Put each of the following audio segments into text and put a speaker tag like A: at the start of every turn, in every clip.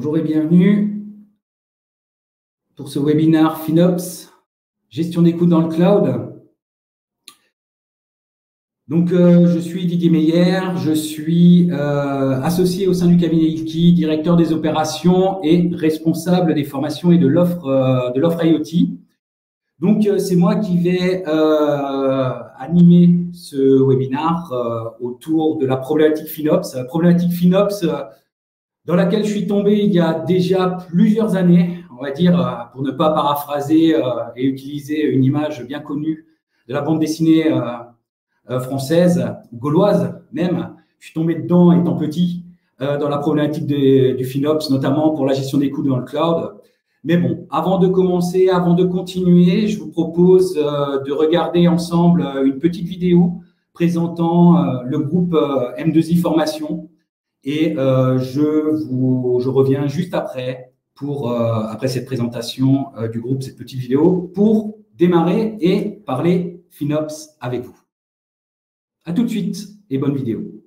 A: Bonjour et bienvenue pour ce webinaire FinOps, gestion des coûts dans le cloud. Donc, euh, je suis Didier Meyer, je suis euh, associé au sein du cabinet Ilki, directeur des opérations et responsable des formations et de l'offre euh, de l'offre IoT. Donc, c'est moi qui vais animer ce webinaire autour de la problématique FinOps. La problématique FinOps dans laquelle je suis tombé il y a déjà plusieurs années, on va dire, pour ne pas paraphraser et utiliser une image bien connue de la bande dessinée euh, française, gauloise même. Je suis tombé dedans étant petit euh, dans la problématique du FinOps, notamment pour la gestion des coûts dans le cloud. Mais bon, avant de commencer, avant de continuer, je vous propose euh, de regarder ensemble une petite vidéo présentant le groupe M2I Formation. Et je, vous, je reviens juste après pour après cette présentation du groupe, cette petite vidéo, pour démarrer et parler FinOps avec vous. À tout de suite et bonne vidéo.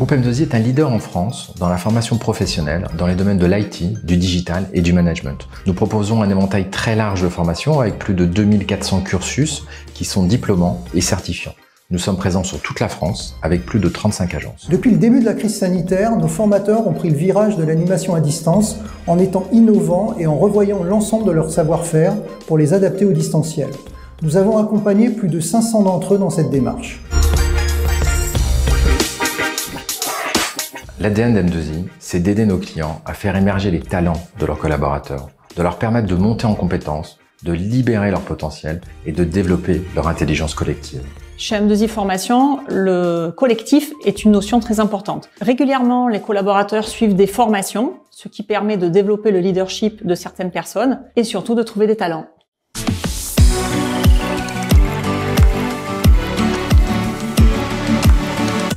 B: Groupe M2I est un leader en France dans la formation professionnelle dans les domaines de l'IT, du digital et du management. Nous proposons un éventail très large de formations avec plus de 2400 cursus qui sont diplômants et certifiants. Nous sommes présents sur toute la France avec plus de 35 agences.
C: Depuis le début de la crise sanitaire, nos formateurs ont pris le virage de l'animation à distance en étant innovants et en revoyant l'ensemble de leur savoir-faire pour les adapter au distanciel. Nous avons accompagné plus de 500 d'entre eux dans cette démarche.
B: L'ADN d'M2I, c'est d'aider nos clients à faire émerger les talents de leurs collaborateurs, de leur permettre de monter en compétences, de libérer leur potentiel et de développer leur intelligence collective.
D: Chez M2I Formation, le collectif est une notion très importante. Régulièrement, les collaborateurs suivent des formations, ce qui permet de développer le leadership de certaines personnes et surtout de trouver des talents.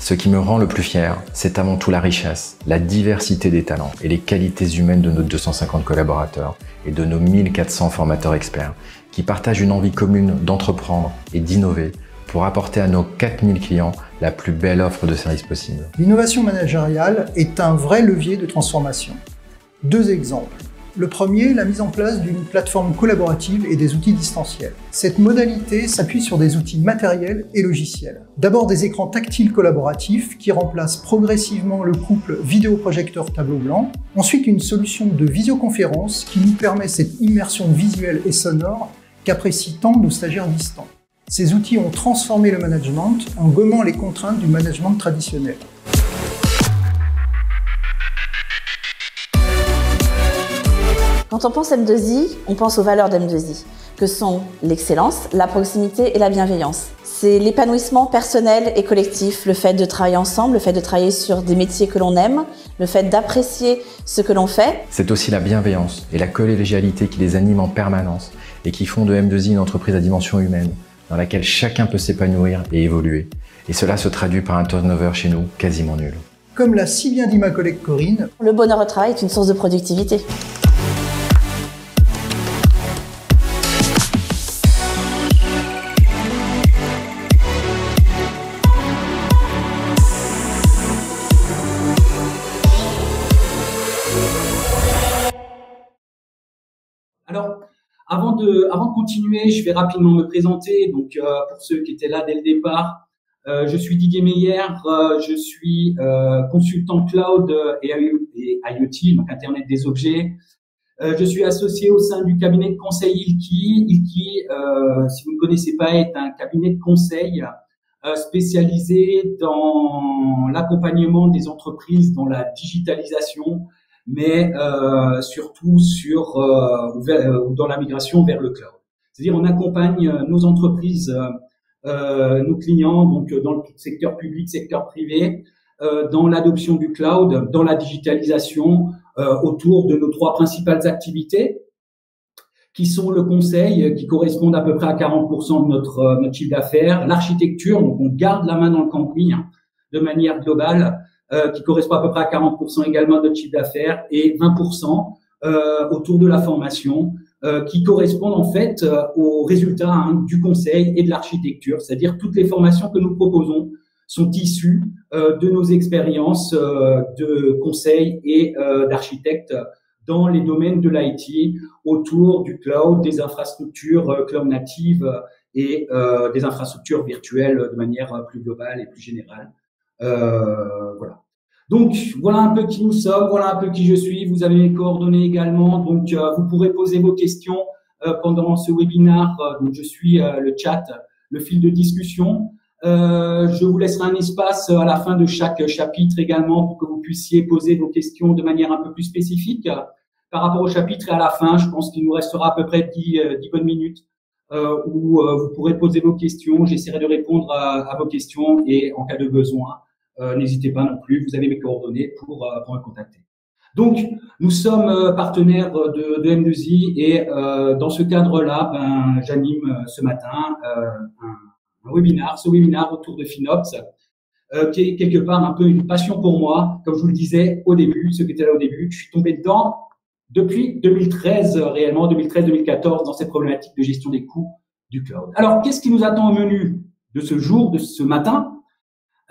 B: Ce qui me rend le plus fier, c'est avant tout la richesse, la diversité des talents et les qualités humaines de nos 250 collaborateurs et de nos 1400 formateurs experts qui partagent une envie commune d'entreprendre et d'innover pour apporter à nos 4000 clients la plus belle offre de services possible.
C: L'innovation managériale est un vrai levier de transformation. Deux exemples. Le premier, la mise en place d'une plateforme collaborative et des outils distanciels. Cette modalité s'appuie sur des outils matériels et logiciels. D'abord des écrans tactiles collaboratifs qui remplacent progressivement le couple vidéoprojecteur tableau blanc. Ensuite une solution de visioconférence qui nous permet cette immersion visuelle et sonore qu'apprécient tant nos stagiaires distants. Ces outils ont transformé le management en gommant les contraintes du management traditionnel.
E: Quand on pense M2I, on pense aux valeurs d'M2I, que sont l'excellence, la proximité et la bienveillance. C'est l'épanouissement personnel et collectif, le fait de travailler ensemble, le fait de travailler sur des métiers que l'on aime, le fait d'apprécier ce que l'on fait.
B: C'est aussi la bienveillance et la collégialité qui les animent en permanence et qui font de M2I une entreprise à dimension humaine, dans laquelle chacun peut s'épanouir et évoluer. Et cela se traduit par un turnover chez nous quasiment nul.
C: Comme l'a si bien dit ma collègue Corinne,
E: le bonheur au travail est une source de productivité.
A: Avant de, continuer, je vais rapidement me présenter. Donc, euh, pour ceux qui étaient là dès le départ, euh, je suis Didier Meyer, euh, je suis consultant cloud et, IoT, donc Internet des objets. je suis associé au sein du cabinet de conseil Ilki. Ilki, si vous ne connaissez pas, est un cabinet de conseil spécialisé dans l'accompagnement des entreprises dans la digitalisation mais euh, surtout sur euh, euh, dans la migration vers le cloud. C'est-à-dire on accompagne nos entreprises, nos clients, donc dans le secteur public, secteur privé, dans l'adoption du cloud, dans la digitalisation, autour de nos trois principales activités, qui sont le conseil, qui correspondent à peu près à 40% de notre, notre chiffre d'affaires, l'architecture, donc on garde la main dans le camping de manière globale, euh, qui correspond à peu près à 40% également de notre chiffre d'affaires et 20% autour de la formation qui correspondent en fait aux résultats hein, du conseil et de l'architecture, c'est-à-dire toutes les formations que nous proposons sont issues de nos expériences de conseil et d'architectes dans les domaines de l'IT autour du cloud, des infrastructures cloud natives et euh, des infrastructures virtuelles de manière plus globale et plus générale. Euh, voilà. Donc voilà un peu qui nous sommes, voilà un peu qui je suis. Vous avez mes coordonnées également, donc euh, vous pourrez poser vos questions euh, pendant ce webinaire. donc je suis le chat, le fil de discussion. je vous laisserai un espace à la fin de chaque chapitre également pour que vous puissiez poser vos questions de manière un peu plus spécifique par rapport au chapitre. Et à la fin, je pense qu'il nous restera à peu près 10, 10 bonnes minutes euh, où euh, vous pourrez poser vos questions. J'essaierai de répondre à, vos questions et en cas de besoin, euh, n'hésitez pas non plus. Vous avez mes coordonnées pour, pour me contacter. Donc, nous sommes partenaires de, de M2I et dans ce cadre-là, ben, j'anime ce matin un, un, webinaire, ce webinaire autour de FinOps, qui est quelque part un peu une passion pour moi. Comme je vous le disais au début, ce qui était là au début, je suis tombé dedans depuis 2013 réellement, 2013-2014, dans cette problématique de gestion des coûts du cloud. Alors, qu'est-ce qui nous attend au menu de ce jour, de ce matin?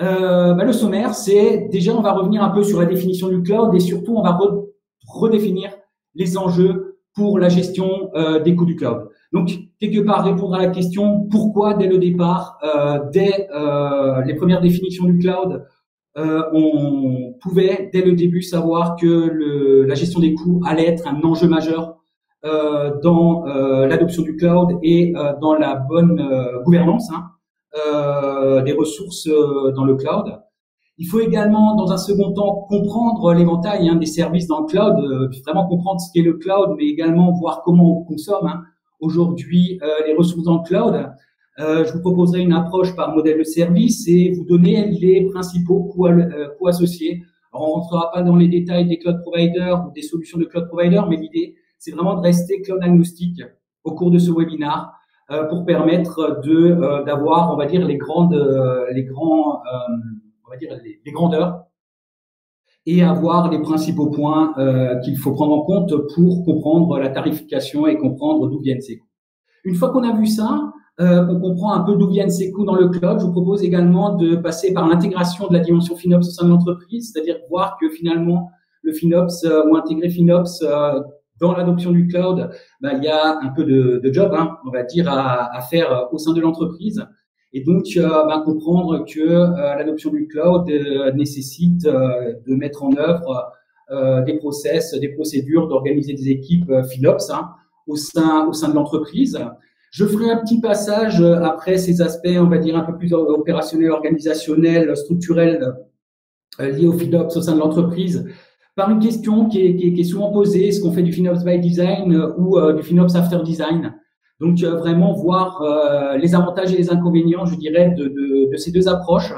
A: Euh, bah, Le sommaire, c'est déjà, on va revenir un peu sur la définition du cloud et surtout, on va redéfinir les enjeux pour la gestion euh, des coûts du cloud. Donc, quelque part, répondre à la question pourquoi, dès le départ, euh, dès euh, les premières définitions du cloud, on pouvait dès le début savoir que la gestion des coûts allait être un enjeu majeur dans l'adoption du cloud et dans la bonne gouvernance hein, des ressources dans le cloud. Il faut également, dans un second temps, comprendre l'éventail hein, des services dans le cloud, vraiment comprendre ce qu'est le cloud, mais également voir comment on consomme hein, aujourd'hui les ressources dans le cloud. Euh, je vous proposerai une approche par modèle de service et vous donner les principaux coûts, euh, associés. Alors, on rentrera pas dans les détails des cloud providers ou des solutions de cloud providers, mais l'idée, c'est vraiment de rester cloud agnostique au cours de ce webinaire euh, pour permettre de euh, d'avoir, on va dire, les grandes, euh, les grands, on va dire les, grandeurs et avoir les principaux points qu'il faut prendre en compte pour comprendre la tarification et comprendre d'où viennent ces coûts. Une fois qu'on a vu ça, euh, qu'on comprend un peu d'où viennent ces coûts dans le cloud, je vous propose également de passer par l'intégration de la dimension FinOps au sein de l'entreprise, c'est-à-dire voir que finalement le FinOps euh, ou intégrer FinOps euh, dans l'adoption du cloud, bah, il y a un peu de, job, hein, on va dire, à, faire au sein de l'entreprise. Et donc, bah, comprendre que l'adoption du cloud nécessite de mettre en œuvre des process, des procédures, d'organiser des équipes FinOps hein, au sein au sein de l'entreprise. Je ferai un petit passage euh, après ces aspects, on va dire, un peu plus opérationnels, organisationnels, structurels euh, liés au FinOps au sein de l'entreprise, par une question qui est, qui est, souvent posée, est-ce qu'on fait du FinOps by design euh, ou du FinOps after design? Donc, vraiment voir les avantages et les inconvénients, je dirais, de, de, de ces deux approches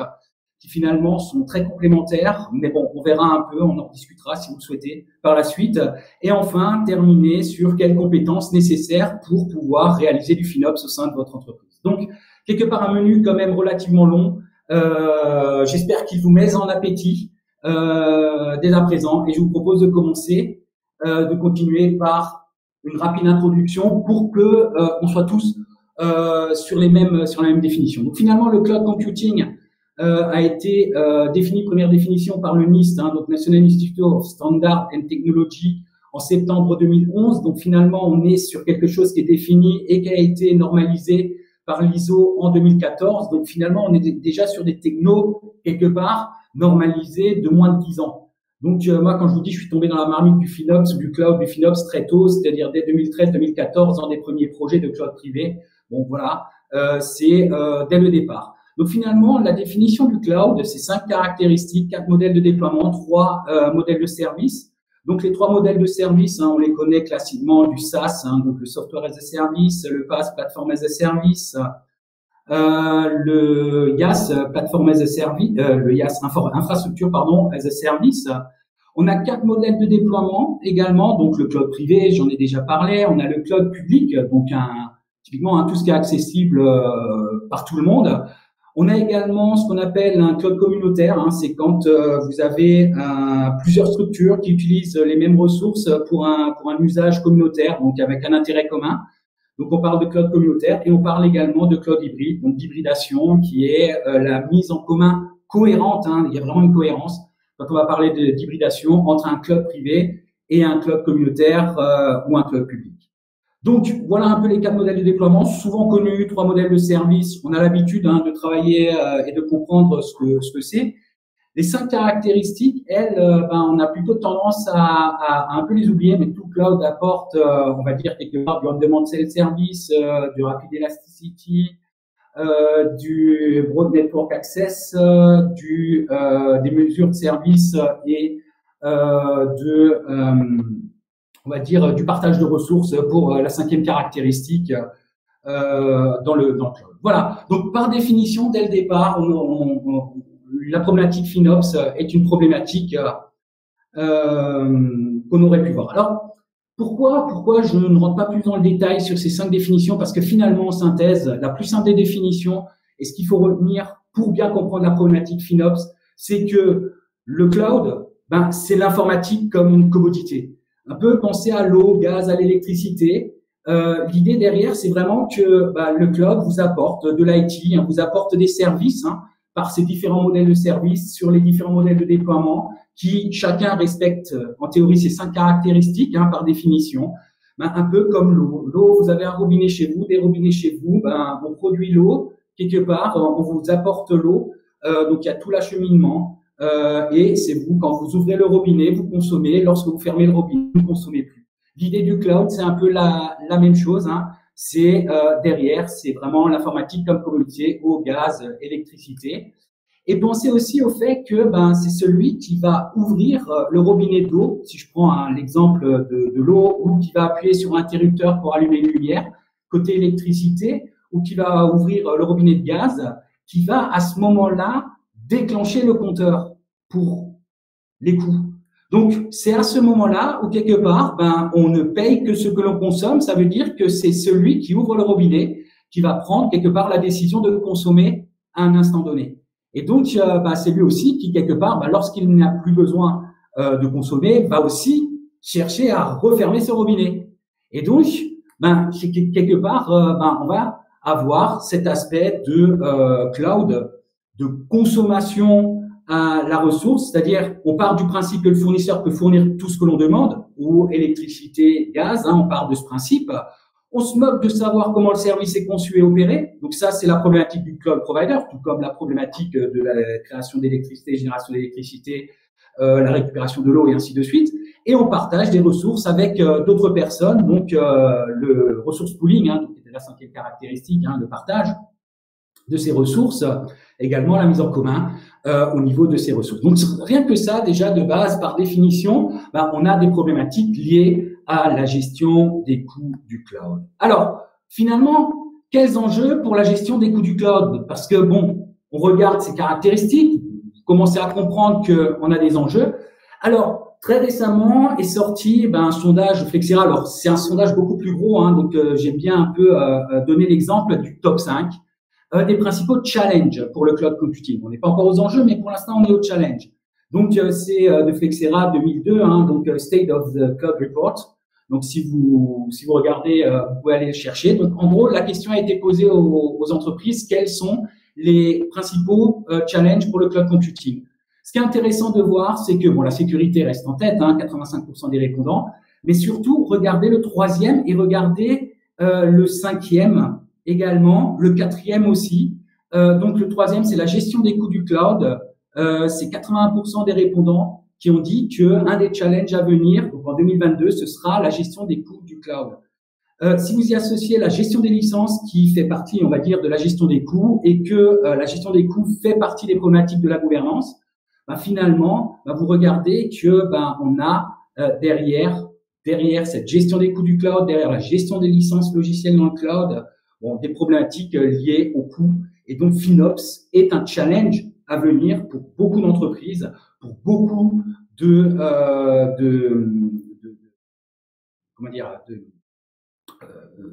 A: qui finalement sont très complémentaires. Mais bon, on verra un peu, on en discutera si vous le souhaitez par la suite. Et enfin, terminer sur quelles compétences nécessaires pour pouvoir réaliser du FinOps au sein de votre entreprise. Donc, quelque part un menu quand même relativement long. Euh, J'espère qu'il vous met en appétit euh, dès à présent. Et je vous propose de commencer, euh, de continuer par une rapide introduction pour que euh, on soit tous euh, sur les mêmes sur la même définition. Donc finalement, le cloud computing euh, a été euh, définie, première définition par le NIST, hein, donc National Institute of Standard and Technology, en septembre 2011. Donc finalement, on est sur quelque chose qui est défini et qui a été normalisé par l'ISO en 2014. Donc finalement, on est déjà sur des technos quelque part normalisés de moins de 10 ans. Donc euh, moi, quand je vous dis, je suis tombé dans la marmite du FinOps, du cloud du FinOps très tôt, c'est-à-dire dès 2013-2014, dans des premiers projets de cloud privé. Bon voilà, euh, c'est euh, dès le départ. Donc finalement, la définition du cloud, c'est cinq caractéristiques, quatre modèles de déploiement, trois euh, modèles de service. Donc les trois modèles de service, hein, on les connaît classiquement du SaaS, hein, donc le software as a service, le PaaS, platform as a service, le IaaS, platform as a service, euh, le IaaS, infrastructure pardon, as a service. On a quatre modèles de déploiement également, donc le cloud privé, j'en ai déjà parlé. On a le cloud public, donc un, typiquement hein, tout ce qui est accessible euh, par tout le monde. On a également ce qu'on appelle un cloud communautaire. Hein. c'est quand euh, vous avez plusieurs structures qui utilisent les mêmes ressources pour un, pour un usage communautaire, donc avec un intérêt commun. Donc on parle de cloud communautaire et on parle également de cloud hybride, donc d'hybridation, qui est euh, la mise en commun cohérente. Hein. il y a vraiment une cohérence quand on va parler d'hybridation entre un cloud privé et un cloud communautaire euh, ou un cloud public. Donc voilà un peu les quatre modèles de déploiement, souvent connus, trois modèles de service. On a l'habitude hein, de travailler euh, et de comprendre ce que ce que c'est. Les cinq caractéristiques, elles, euh, ben, on a plutôt tendance à, à, un peu les oublier, mais tout cloud apporte, euh, on va dire quelque part, du on-demand self-service, du rapid elasticity, du broad network access, du des mesures de service et de on va dire, du partage de ressources pour euh, la cinquième caractéristique euh, dans, le, dans cloud. Voilà. Donc, par définition, dès le départ, la problématique FinOps est une problématique euh, qu'on aurait pu voir. Alors, pourquoi, pourquoi je ne rentre pas plus dans le détail sur ces cinq définitions? Parce que finalement, en synthèse, la plus simple des définitions, et ce qu'il faut retenir pour bien comprendre la problématique FinOps, c'est que le cloud, ben, c'est l'informatique comme une commodité un peu penser à l'eau, gaz, à l'électricité. Euh, L'idée derrière, c'est vraiment que bah, le cloud vous apporte de l'IT, hein, vous apporte des services hein, par ces différents modèles de services sur les différents modèles de déploiement qui chacun respecte en théorie ces cinq caractéristiques hein, par définition. Ben, un peu comme l'eau. L'eau, vous avez un robinet chez vous, des robinets chez vous, ben, on produit l'eau quelque part, on vous apporte l'eau, euh, donc il y a tout l'acheminement. Euh, et c'est vous, quand vous ouvrez le robinet, vous consommez. Lorsque vous fermez le robinet, vous ne consommez plus. L'idée du cloud, c'est un peu la, la même chose. Hein. C'est euh, derrière, c'est vraiment l'informatique comme communauté, eau, gaz, électricité. Et pensez aussi au fait que ben, c'est celui qui va ouvrir euh, le robinet d'eau, si je prends l'exemple de, de l'eau, ou qui va appuyer sur un interrupteur pour allumer une lumière, côté électricité, ou qui va ouvrir le robinet de gaz, qui va à ce moment-là déclencher le compteur pour les coûts. Donc, c'est à ce moment-là où quelque part, ben, on ne paye que ce que l'on consomme. Ça veut dire que c'est celui qui ouvre le robinet qui va prendre quelque part la décision de consommer à un instant donné. Et donc, euh, ben, c'est lui aussi qui quelque part, ben, lorsqu'il n'a plus besoin euh, de consommer, va aussi chercher à refermer ce robinet. Et donc, ben, quelque part, euh, ben, on va avoir cet aspect de cloud de consommation à la ressource, c'est-à-dire on part du principe que le fournisseur peut fournir tout ce que l'on demande, ou électricité, gaz, hein, on part de ce principe. On se moque de savoir comment le service est conçu et opéré. Donc ça, c'est la problématique du cloud provider, tout comme la problématique de la création d'électricité, génération d'électricité, euh, la récupération de l'eau et ainsi de suite. Et on partage des ressources avec euh, d'autres personnes, donc euh, le resource pooling, hein, donc la cinquième caractéristique, hein, le partage de ces ressources, également la mise en commun euh, au niveau de ces ressources. Donc rien que ça, déjà de base, par définition, bah, on a des problématiques liées à la gestion des coûts du cloud. Alors, finalement, quels enjeux pour la gestion des coûts du cloud? Parce que bon, on regarde ces caractéristiques, vous commencez à comprendre qu'on a des enjeux. Alors, très récemment est sorti ben, un sondage Flexera. Alors, c'est un sondage beaucoup plus gros, hein, donc euh, j'aime bien un peu euh, donner l'exemple du top 5 un des principaux challenges pour le cloud computing. On n'est pas encore aux enjeux, mais pour l'instant, on est au challenge. Donc, euh, c'est euh, de Flexera 2002, hein, donc euh, State of the Cloud Report. Donc, si vous si vous regardez, vous pouvez aller le chercher. Donc, en gros, la question a été posée aux, aux entreprises quels sont les principaux challenges pour le cloud computing? Ce qui est intéressant de voir, c'est que bon, la sécurité reste en tête, hein, 85% des répondants, mais surtout regardez le troisième et regardez le cinquième également. Le quatrième aussi. Euh, donc le troisième, c'est la gestion des coûts du cloud. Euh, c'est 81% des répondants qui ont dit que un des challenges à venir, donc en 2022, ce sera la gestion des coûts du cloud. Euh, si vous y associez la gestion des licences qui fait partie, on va dire, de la gestion des coûts et que euh, la gestion des coûts fait partie des problématiques de la gouvernance, bah, finalement, bah, vous regardez que bah, on a euh, derrière derrière cette gestion des coûts du cloud, derrière la gestion des licences logicielles dans le cloud, des problématiques euh, liées au coût. Et donc, FinOps est un challenge à venir pour beaucoup d'entreprises, pour beaucoup de, euh, de, comment dire, euh,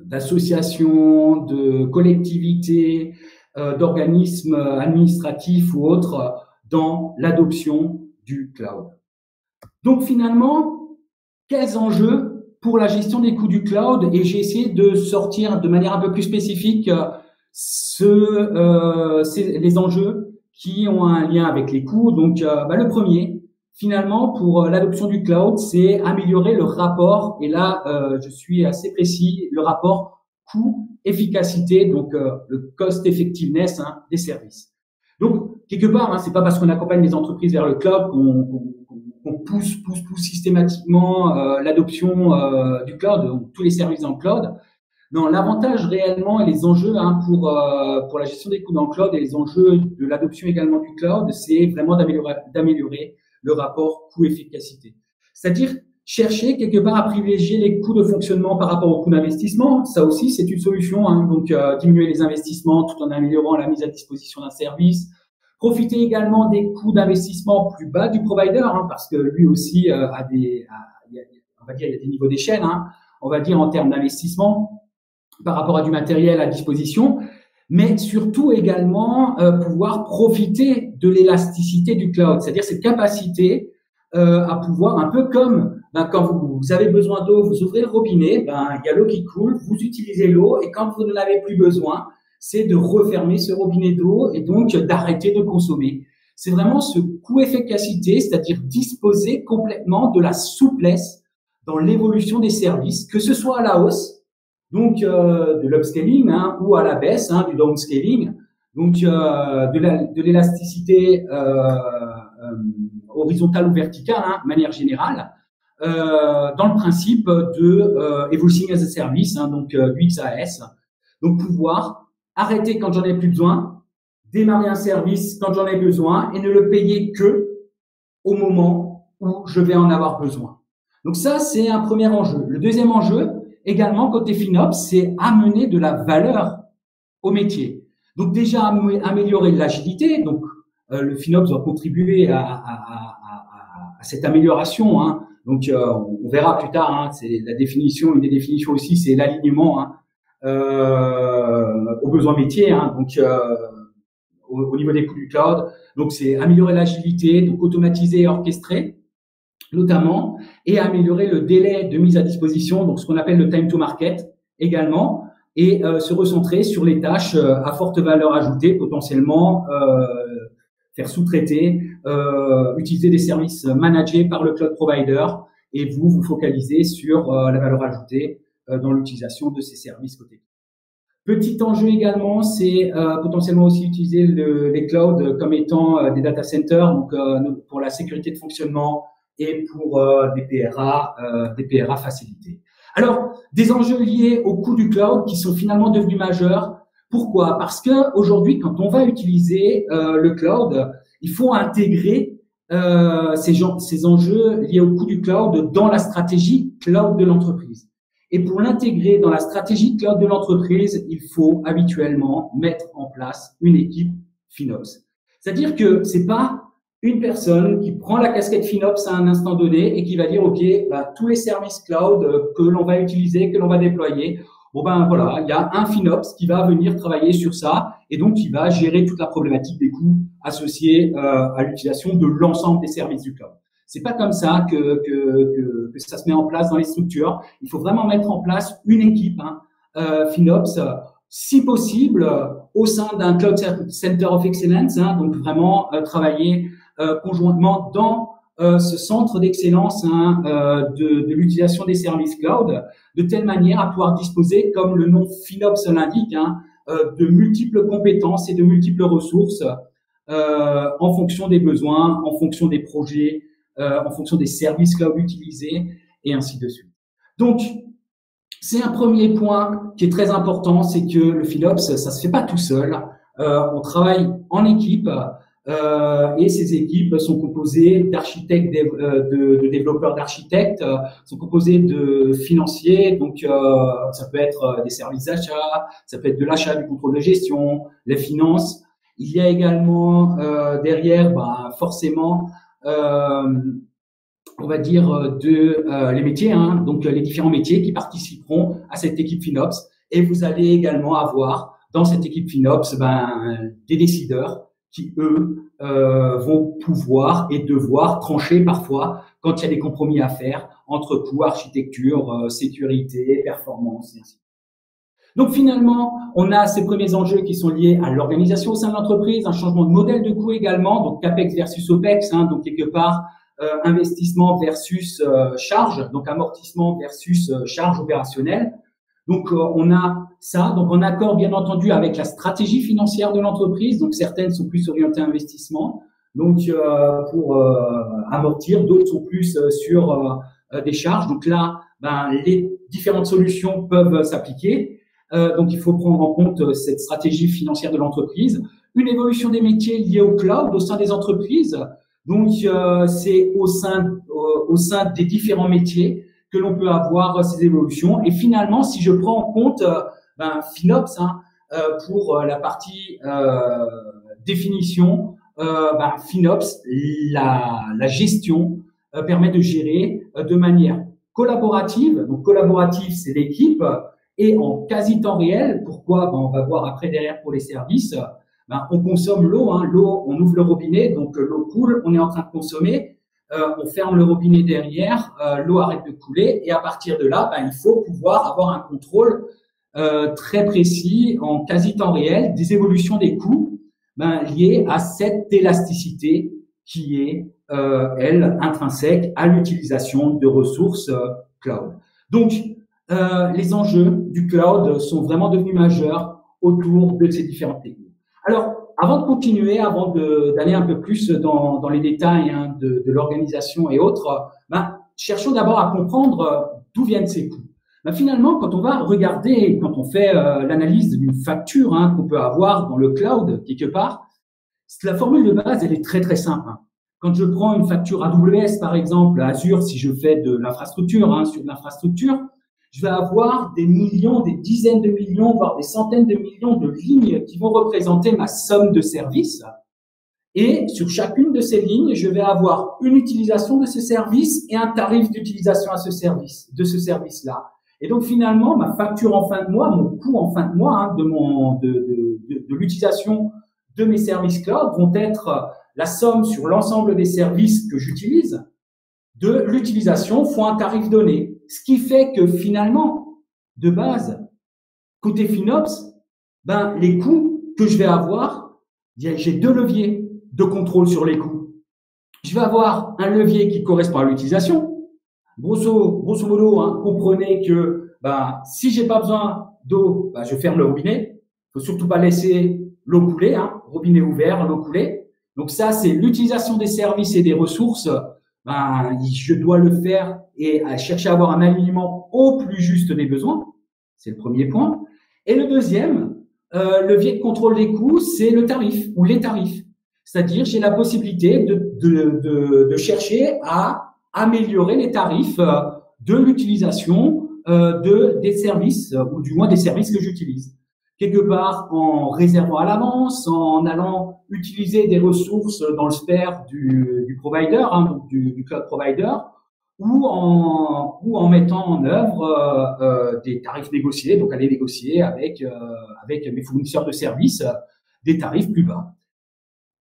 A: d'associations, de collectivités, d'organismes administratifs ou autres dans l'adoption du cloud. Donc finalement, quels enjeux pour la gestion des coûts du cloud Et j'ai essayé de sortir de manière un peu plus spécifique ce, euh, les enjeux qui ont un lien avec les coûts. Donc euh, bah, le premier, finalement, pour euh, l'adoption du cloud, c'est améliorer le rapport. Et là, euh, je suis assez précis, le rapport coût-efficacité, donc le cost effectiveness hein, des services. Donc quelque part, hein, c'est pas parce qu'on accompagne les entreprises vers le cloud qu'on pousse, pousse, pousse systématiquement euh, l'adoption euh, du cloud, tous les services le cloud. Non, l'avantage réellement et les enjeux hein, pour euh, pour la gestion des coûts dans le cloud et les enjeux de l'adoption également du cloud, c'est vraiment d'améliorer le rapport coût-efficacité. C'est-à-dire chercher quelque part à privilégier les coûts de fonctionnement par rapport aux coûts d'investissement. Ça aussi, c'est une solution. Hein, donc, diminuer les investissements tout en améliorant la mise à disposition d'un service, Profiter également des coûts d'investissement plus bas du provider, hein, parce que lui aussi euh, a des, on va dire, il y a des niveaux d'échelle, hein, on va dire en termes d'investissement par rapport à du matériel à disposition, mais surtout également euh, pouvoir profiter de l'élasticité du cloud, c'est-à-dire cette capacité euh, à pouvoir, un peu comme ben, quand vous, vous, avez besoin d'eau, vous ouvrez le robinet, ben, il y a l'eau qui coule, vous utilisez l'eau, et quand vous ne l'avez plus besoin, c'est de refermer ce robinet d'eau et donc d'arrêter de consommer. C'est vraiment ce coût-efficacité, c'est-à-dire disposer complètement de la souplesse dans l'évolution des services, que ce soit à la hausse, donc euh, de l'upscaling, hein, ou à la baisse, hein, du downscaling, donc euh, de l'élasticité euh, horizontale ou verticale, hein, de manière générale, dans le principe de Evolving as a Service, hein, donc UXAS, donc pouvoir arrêter quand j'en ai plus besoin, démarrer un service quand j'en ai besoin et ne le payer que au moment où je vais en avoir besoin. Donc ça, c'est un premier enjeu. Le deuxième enjeu, également côté FinOps, c'est amener de la valeur au métier. Donc déjà améliorer l'agilité. Donc euh, le FinOps doit contribuer à, à, à, à cette amélioration. Hein. Donc euh, on verra plus tard. Hein, c'est la définition. Une des définitions aussi, c'est l'alignement. Hein aux besoins métiers, hein, donc euh, au, niveau des coûts du cloud. Donc c'est améliorer l'agilité, donc automatiser et orchestrer notamment, et améliorer le délai de mise à disposition, donc ce qu'on appelle le time to market également, et euh, se recentrer sur les tâches euh, à forte valeur ajoutée, potentiellement euh, faire sous-traiter, euh, utiliser des services managés par le cloud provider, et vous vous focalisez sur la valeur ajoutée euh, dans l'utilisation de ces services côté. Petit enjeu également, c'est euh, potentiellement aussi utiliser le, les clouds comme étant euh, des data centers, donc pour la sécurité de fonctionnement et pour des PRA, des PRA facilités. Alors, des enjeux liés au coût du cloud qui sont finalement devenus majeurs. Pourquoi? Parce que aujourd'hui, quand on va utiliser le cloud, il faut intégrer euh, ces, ces enjeux liés au coût du cloud dans la stratégie cloud de l'entreprise. Et pour l'intégrer dans la stratégie cloud de l'entreprise, il faut habituellement mettre en place une équipe FinOps. C'est-à-dire que c'est pas une personne qui prend la casquette FinOps à un instant donné et qui va dire, OK, bah, tous les services cloud que l'on va utiliser, que l'on va déployer, bon ben voilà, il y a un FinOps qui va venir travailler sur ça et donc qui va gérer toute la problématique des coûts associés euh, à l'utilisation de l'ensemble des services du cloud. C'est pas comme ça que, que, que, que, ça se met en place dans les structures. Il faut vraiment mettre en place une équipe, hein, euh, FinOps, si possible, au sein d'un Cloud Center of Excellence, hein, donc vraiment euh, travailler euh, conjointement dans euh, ce centre d'excellence hein, euh, de, de l'utilisation des services cloud, de telle manière à pouvoir disposer, comme le nom FinOps l'indique, hein, de multiples compétences et de multiples ressources en fonction des besoins, en fonction des projets, euh, en fonction des services cloud utilisés et ainsi de suite. Donc, c'est un premier point qui est très important, c'est que le FinOps, ça se fait pas tout seul. Euh, on travaille en équipe euh, et ces équipes sont composées d'architectes, de, de, développeurs d'architectes, sont composées de financiers, donc ça peut être des services d'achat, ça peut être de l'achat, du contrôle de gestion, les finances. Il y a également derrière, bah, forcément, euh, on va dire, de euh, les métiers, hein, donc les différents métiers qui participeront à cette équipe FinOps. Et vous allez également avoir dans cette équipe FinOps ben, des décideurs qui, eux, euh, vont pouvoir et devoir trancher parfois quand il y a des compromis à faire entre coûts, architecture, euh, sécurité, performance, et ainsi donc finalement, on a ces premiers enjeux qui sont liés à l'organisation au sein de l'entreprise, un changement de modèle de coût également, donc capex versus opex, hein, donc quelque part euh, investissement versus euh, charge, donc amortissement versus euh, charge opérationnelle. Donc on a ça, donc en accord bien entendu avec la stratégie financière de l'entreprise. Donc certaines sont plus orientées à investissement, donc pour amortir, d'autres sont plus sur des charges. Donc là, ben, les différentes solutions peuvent s'appliquer. Euh, donc, il faut prendre en compte euh, cette stratégie financière de l'entreprise. Une évolution des métiers liés au cloud au sein des entreprises. Donc, euh, c'est au sein, au sein des différents métiers que l'on peut avoir ces évolutions. Et finalement, si je prends en compte ben, FinOps hein, pour la partie définition, ben, FinOps, la, la gestion permet de gérer de manière collaborative. Donc, collaborative, c'est l'équipe et en quasi temps réel. Pourquoi? Ben, On va voir après derrière pour les services. Ben, on consomme l'eau, hein. l'eau, on ouvre le robinet, donc euh, l'eau coule, on est en train de consommer. Euh, on ferme le robinet derrière, euh, l'eau arrête de couler, et à partir de là, ben, il faut pouvoir avoir un contrôle très précis en quasi temps réel des évolutions des coûts liées à cette élasticité qui est, elle, intrinsèque à l'utilisation de ressources cloud. Donc, euh, les enjeux du cloud sont vraiment devenus majeurs autour de ces différentes techniques. Alors, avant de continuer, avant d'aller un peu plus dans, les détails hein, de, l'organisation et autres, ben, cherchons d'abord à comprendre d'où viennent ces coûts. Ben, finalement, quand on va regarder, quand on fait euh, l'analyse d'une facture hein, qu'on peut avoir dans le cloud quelque part, la formule de base, elle est très très simple. Hein. Quand je prends une facture AWS, par exemple, Azure, si je fais de l'infrastructure, sur l'infrastructure, je vais avoir des millions, des dizaines de millions, voire des centaines de millions de lignes qui vont représenter ma somme de services. Et sur chacune de ces lignes, je vais avoir une utilisation de ce service et un tarif d'utilisation à ce service, de ce service-là. Et donc finalement, ma facture en fin de mois, mon coût en fin de mois hein, de, mon, de, de, de, de l'utilisation de mes services cloud vont être la somme sur l'ensemble des services que j'utilise de l'utilisation fois un tarif donné. Ce qui fait que finalement, de base, côté FinOps, ben, les coûts que je vais avoir, j'ai deux leviers de contrôle sur les coûts. Je vais avoir un levier qui correspond à l'utilisation. Grosso, modo, hein, comprenez que ben, si j'ai pas besoin d'eau, ben, je ferme le robinet. faut surtout pas laisser l'eau couler, hein, robinet ouvert, l'eau couler. Donc ça, c'est l'utilisation des services et des ressources ben, je dois le faire et chercher à avoir un alignement au plus juste des besoins. C'est le premier point. Et le deuxième, euh, levier de contrôle des coûts, c'est le tarif ou les tarifs. C'est-à-dire, j'ai la possibilité de, de, de, chercher à améliorer les tarifs euh, de l'utilisation euh, de des services ou du moins des services que j'utilise quelque part en réservant à l'avance, en allant utiliser des ressources dans le sphère du, provider, hein, du, cloud provider, ou en, mettant en œuvre euh, euh des tarifs négociés, donc aller négocier avec, euh, avec mes fournisseurs de services des tarifs plus bas.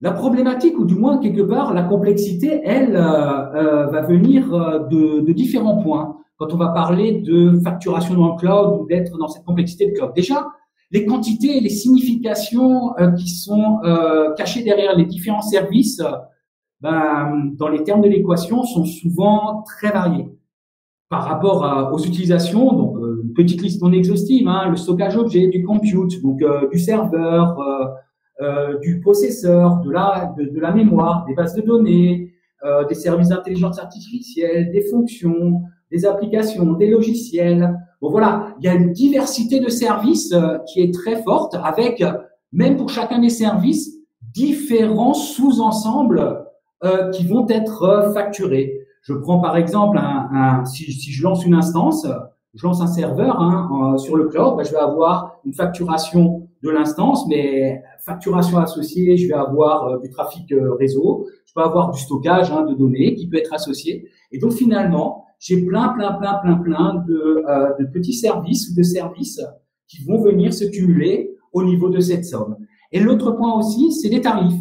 A: La problématique, ou du moins quelque part la complexité, elle, va venir de différents points quand on va parler de facturation dans le cloud ou d'être dans cette complexité de cloud. Déjà, les quantités et les significations euh, qui sont euh, cachées derrière les différents services, ben, dans les termes de l'équation, sont souvent très variées par rapport aux utilisations. Donc, euh, une petite liste non exhaustive, hein, le stockage objet, du compute, donc du serveur, du processeur, de la, de, la mémoire, des bases de données, des services d'intelligence artificielle, des fonctions, des applications, des logiciels. Bon voilà, il y a une diversité de services euh, qui est très forte avec, même pour chacun des services, différents sous-ensembles euh, qui vont être euh, facturés. Je prends par exemple, si, je lance une instance, je lance un serveur hein, sur le cloud, ben, je vais avoir une facturation de l'instance, mais facturation associée, je vais avoir du trafic réseau, je peux avoir du stockage hein, de données qui peut être associé. Et donc finalement, j'ai plein, plein, plein, plein, plein de, euh, de petits services ou de services qui vont venir se cumuler au niveau de cette somme. Et l'autre point aussi, c'est les tarifs.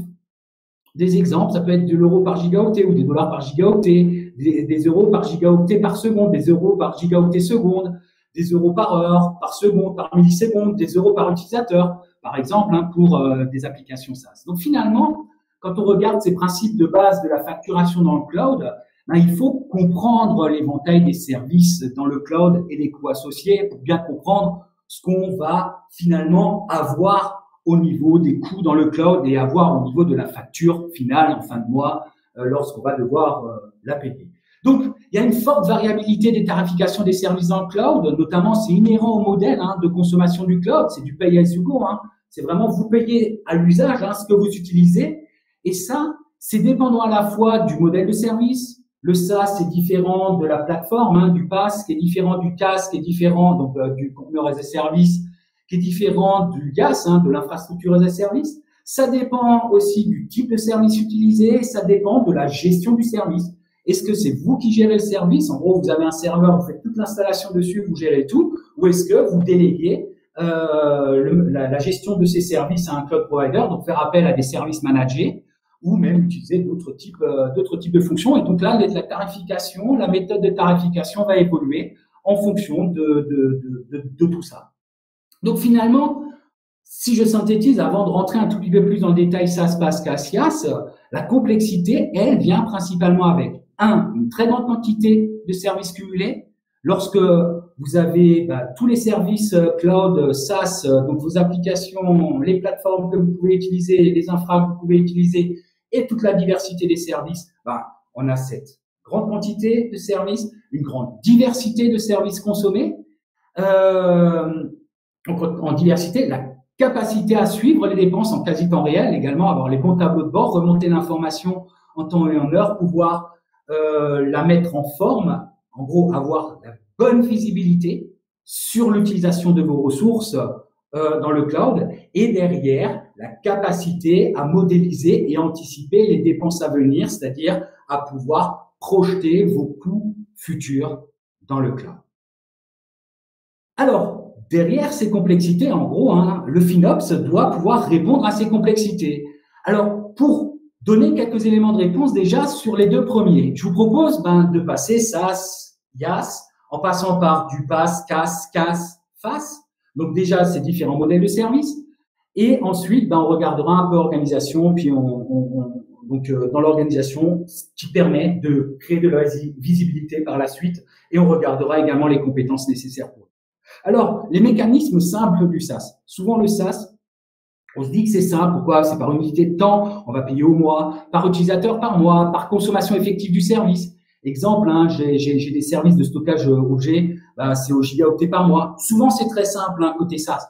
A: Des exemples, ça peut être de l'euro par gigaoctet ou des dollars par gigaoctet, des, des, euros par gigaoctet par seconde, des euros par gigaoctet seconde, des euros par heure, par seconde, par milliseconde, des euros par utilisateur, par exemple, hein, pour euh, des applications SaaS. Donc finalement, quand on regarde ces principes de base de la facturation dans le cloud, ben, il faut comprendre l'éventail des services dans le cloud et les coûts associés pour bien comprendre ce qu'on va finalement avoir au niveau des coûts dans le cloud et avoir au niveau de la facture finale en fin de mois euh, lorsqu'on va devoir euh, la payer. Donc, il y a une forte variabilité des tarifications des services dans le cloud, notamment c'est inhérent au modèle hein, de consommation du cloud, c'est du pay as you go, hein. c'est vraiment vous payez à l'usage hein, ce que vous utilisez, et ça, c'est dépendant à la fois du modèle de service, le SaaS est différent de la plateforme, hein, du PaaS qui est différent du CAS qui est différent donc euh, du conteneur as a service qui est différent du GAS, hein, de l'infrastructure as a service. Ça dépend aussi du type de service utilisé, ça dépend de la gestion du service. Est-ce que c'est vous qui gérez le service? En gros, vous avez un serveur, vous faites toute l'installation dessus, vous gérez tout, ou est-ce que vous déléguez euh, la, la, gestion de ces services à un cloud provider, donc faire appel à des services managés? Ou même utiliser d'autres types, euh, d'autres types de fonctions. Et donc là, la tarification, la méthode de tarification va évoluer en fonction de, de, tout ça. Donc finalement, si je synthétise, avant de rentrer un tout petit peu plus dans le détail SaaS, PaaS, CAS, la complexité, elle, vient principalement avec, un, une très grande quantité de services cumulés. Lorsque vous avez bah, tous les services euh, cloud, SaaS, euh, donc vos applications, les plateformes que vous pouvez utiliser, les infra que vous pouvez utiliser, et toute la diversité des services, ben, on a cette grande quantité de services, une grande diversité de services consommés. Euh, en diversité, la capacité à suivre les dépenses en quasi temps réel, également avoir les bons tableaux de bord, remonter l'information en temps et en heure, pouvoir euh, la mettre en forme, en gros avoir la bonne visibilité sur l'utilisation de vos ressources euh, dans le cloud et derrière la capacité à modéliser et anticiper les dépenses à venir, c'est-à-dire à pouvoir projeter vos coûts futurs dans le cloud. Alors, derrière ces complexités, en gros, hein, le FinOps doit pouvoir répondre à ces complexités. Alors, pour donner quelques éléments de réponse déjà sur les deux premiers, je vous propose ben, de passer SaaS, IaaS, en passant par du PaaS, CAS, CAS, FAS, donc déjà, ces différents modèles de services. Et ensuite, ben, on regardera un peu organisation, puis on, donc euh, dans l'organisation, ce qui permet de créer de la visibilité par la suite, et on regardera également les compétences nécessaires pour. Alors, les mécanismes simples du SaaS. Souvent, le SaaS, on se dit que c'est simple. Pourquoi? C'est par unité de temps. On va payer au mois, par utilisateur par mois, par consommation effective du service. Exemple, hein, j'ai des services de stockage euh, objet, bah, c'est au gigaoctet par mois. Souvent, c'est très simple hein, côté SaaS.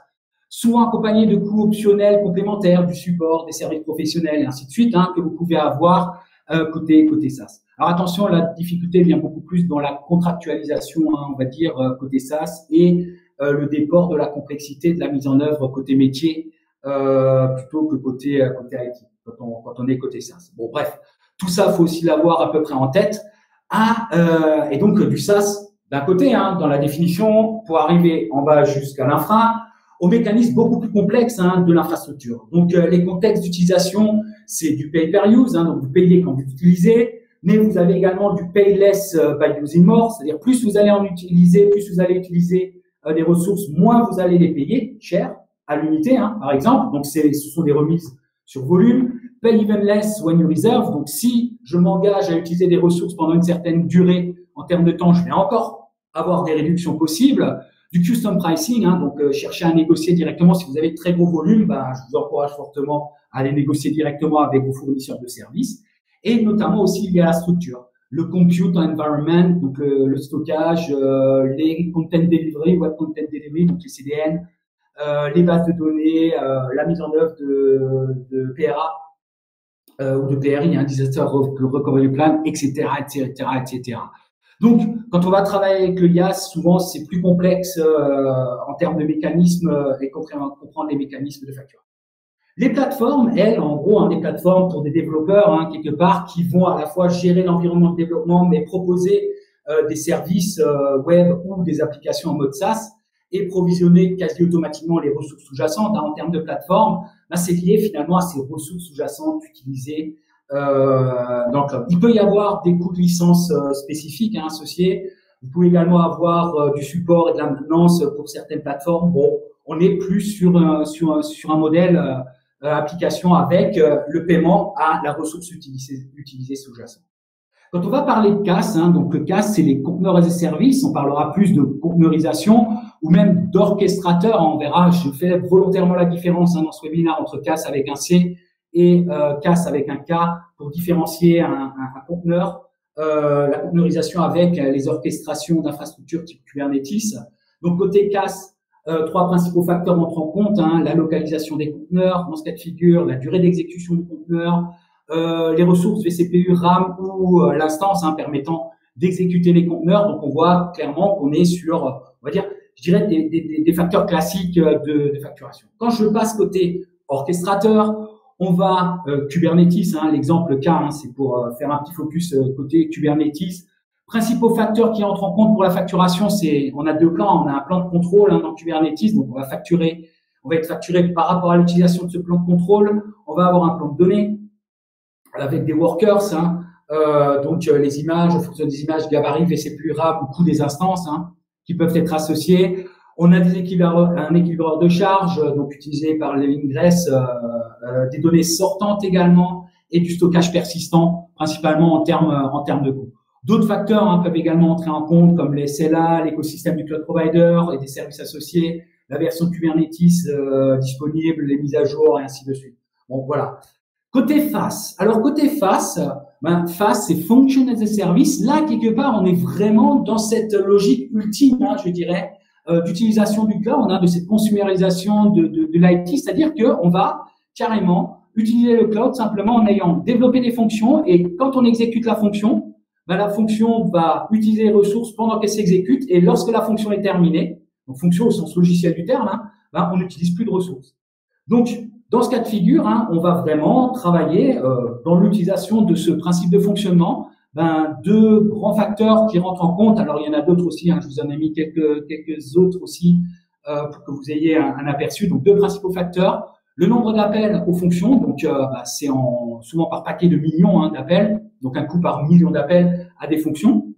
A: Souvent accompagné de coûts optionnels complémentaires, du support, des services professionnels et ainsi de suite, hein, que vous pouvez avoir euh, côté côté SaaS. Alors attention, la difficulté vient beaucoup plus dans la contractualisation, hein, on va dire euh, côté SaaS, et le déport de la complexité de la mise en œuvre côté métier plutôt que côté côté IT quand on, quand on est côté SaaS. Bon bref, tout ça faut aussi l'avoir à peu près en tête. Ah, euh, et donc du SaaS d'un côté, hein, dans la définition, pour arriver en bas jusqu'à l'infra, au mécanisme beaucoup plus complexe hein, de l'infrastructure. Donc euh, les contextes d'utilisation, c'est du pay per use, hein, donc vous payez quand vous utilisez, mais vous avez également du pay less euh, by using more, c'est-à-dire plus vous allez en utiliser, plus vous allez utiliser euh, des ressources, moins vous allez les payer cher à l'unité, hein, par exemple. Donc ce sont des remises sur volume pay even less when you reserve. Donc, si je m'engage à utiliser des ressources pendant une certaine durée en termes de temps, je vais encore avoir des réductions possibles. Du custom pricing, hein, donc euh, chercher à négocier directement. Si vous avez de très gros volumes, ben, je vous encourage fortement à aller négocier directement avec vos fournisseurs de services. Et notamment aussi y a la structure, le compute environment, donc le, stockage, euh, les content delivery, web content delivery, donc les CDN, euh, les bases de données, euh, la mise en œuvre de, de PRA, euh, ou de PRI, un hein, disaster recovery plan, etc., etc., etc. Donc, quand on va travailler avec le IaaS, souvent c'est plus complexe euh, en termes de mécanismes euh, et comprendre, les mécanismes de facture. Les plateformes, elles, en gros, hein, des plateformes pour des développeurs, hein, quelque part, qui vont à la fois gérer l'environnement de développement, mais proposer euh, des services euh, web ou des applications en mode SaaS, et provisionner quasi automatiquement les ressources sous-jacentes hein, en termes de plateforme, bah, c'est lié finalement à ces ressources sous-jacentes utilisées dans le. Il peut y avoir des coûts de licence euh, spécifiques hein, associés. Vous pouvez également avoir euh, du support et de la maintenance pour certaines plateformes. Bon, on est plus sur un, sur, sur un modèle euh, application avec le paiement à la ressource utilisée, utilisée sous-jacente. Quand on va parler de CAS, hein, donc le CAS, c'est les conteneurs as a service. On parlera plus de conteneurisation ou même d'orchestrateur. On verra, je fais volontairement la différence hein, dans ce webinaire entre CAS avec un C et euh, CAS avec un K pour différencier un, conteneur. Euh, la conteneurisation avec les orchestrations d'infrastructures type Kubernetes. Donc côté CAS, euh, trois principaux facteurs entrent en compte hein, la localisation des conteneurs, dans ce cas de figure, la durée d'exécution du conteneur, euh, les ressources vCPU, RAM ou euh, l'instance hein, permettant d'exécuter les conteneurs. Donc, on voit clairement qu'on est sur, on va dire, je dirais, des, facteurs classiques de, facturation. Quand je passe côté orchestrateur, on va euh, Kubernetes, hein, l'exemple K, hein, c'est pour faire un petit focus côté Kubernetes. Principaux facteurs qui entrent en compte pour la facturation, c'est on a deux plans, on a un plan de contrôle hein, dans Kubernetes, donc on va facturer, on va être facturé par rapport à l'utilisation de ce plan de contrôle. On va avoir un plan de données, avec des workers, hein, euh, donc euh, les images, en fonction des images, gabarit, VCPU, RAM, ou coût des instances, hein, qui peuvent être associés. On a des un équilibreur de charge, donc utilisé par les Ingress, euh, euh, des données sortantes également, et du stockage persistant, principalement en termes en termes de coût. D'autres facteurs hein, peuvent également entrer en compte, comme les SLA, l'écosystème du cloud provider et des services associés, la version Kubernetes euh, disponible, les mises à jour et ainsi de suite. Bon, voilà. Côté face, alors côté face, ben, face c'est function as a service. Là quelque part, on est vraiment dans cette logique ultime, hein, je dirais, euh, d'utilisation du cloud, on a de cette consumérisation de, l'IT, c'est-à-dire que on va carrément utiliser le cloud simplement en ayant développé des fonctions et quand on exécute la fonction, ben, la fonction va utiliser les ressources pendant qu'elle s'exécute et lorsque la fonction est terminée, donc fonction au sens logiciel du terme, hein, ben, on n'utilise plus de ressources. Donc dans ce cas de figure, hein, on va vraiment travailler euh, dans l'utilisation de ce principe de fonctionnement. Ben, deux grands facteurs qui rentrent en compte. Alors, il y en a d'autres aussi. Hein, je vous en ai mis quelques, autres aussi euh, pour que vous ayez un, aperçu. Donc, deux principaux facteurs. Le nombre d'appels aux fonctions. Donc, euh, bah, c'est en, souvent par paquet de millions hein, d'appels. Donc, un coût par million d'appels à des fonctions.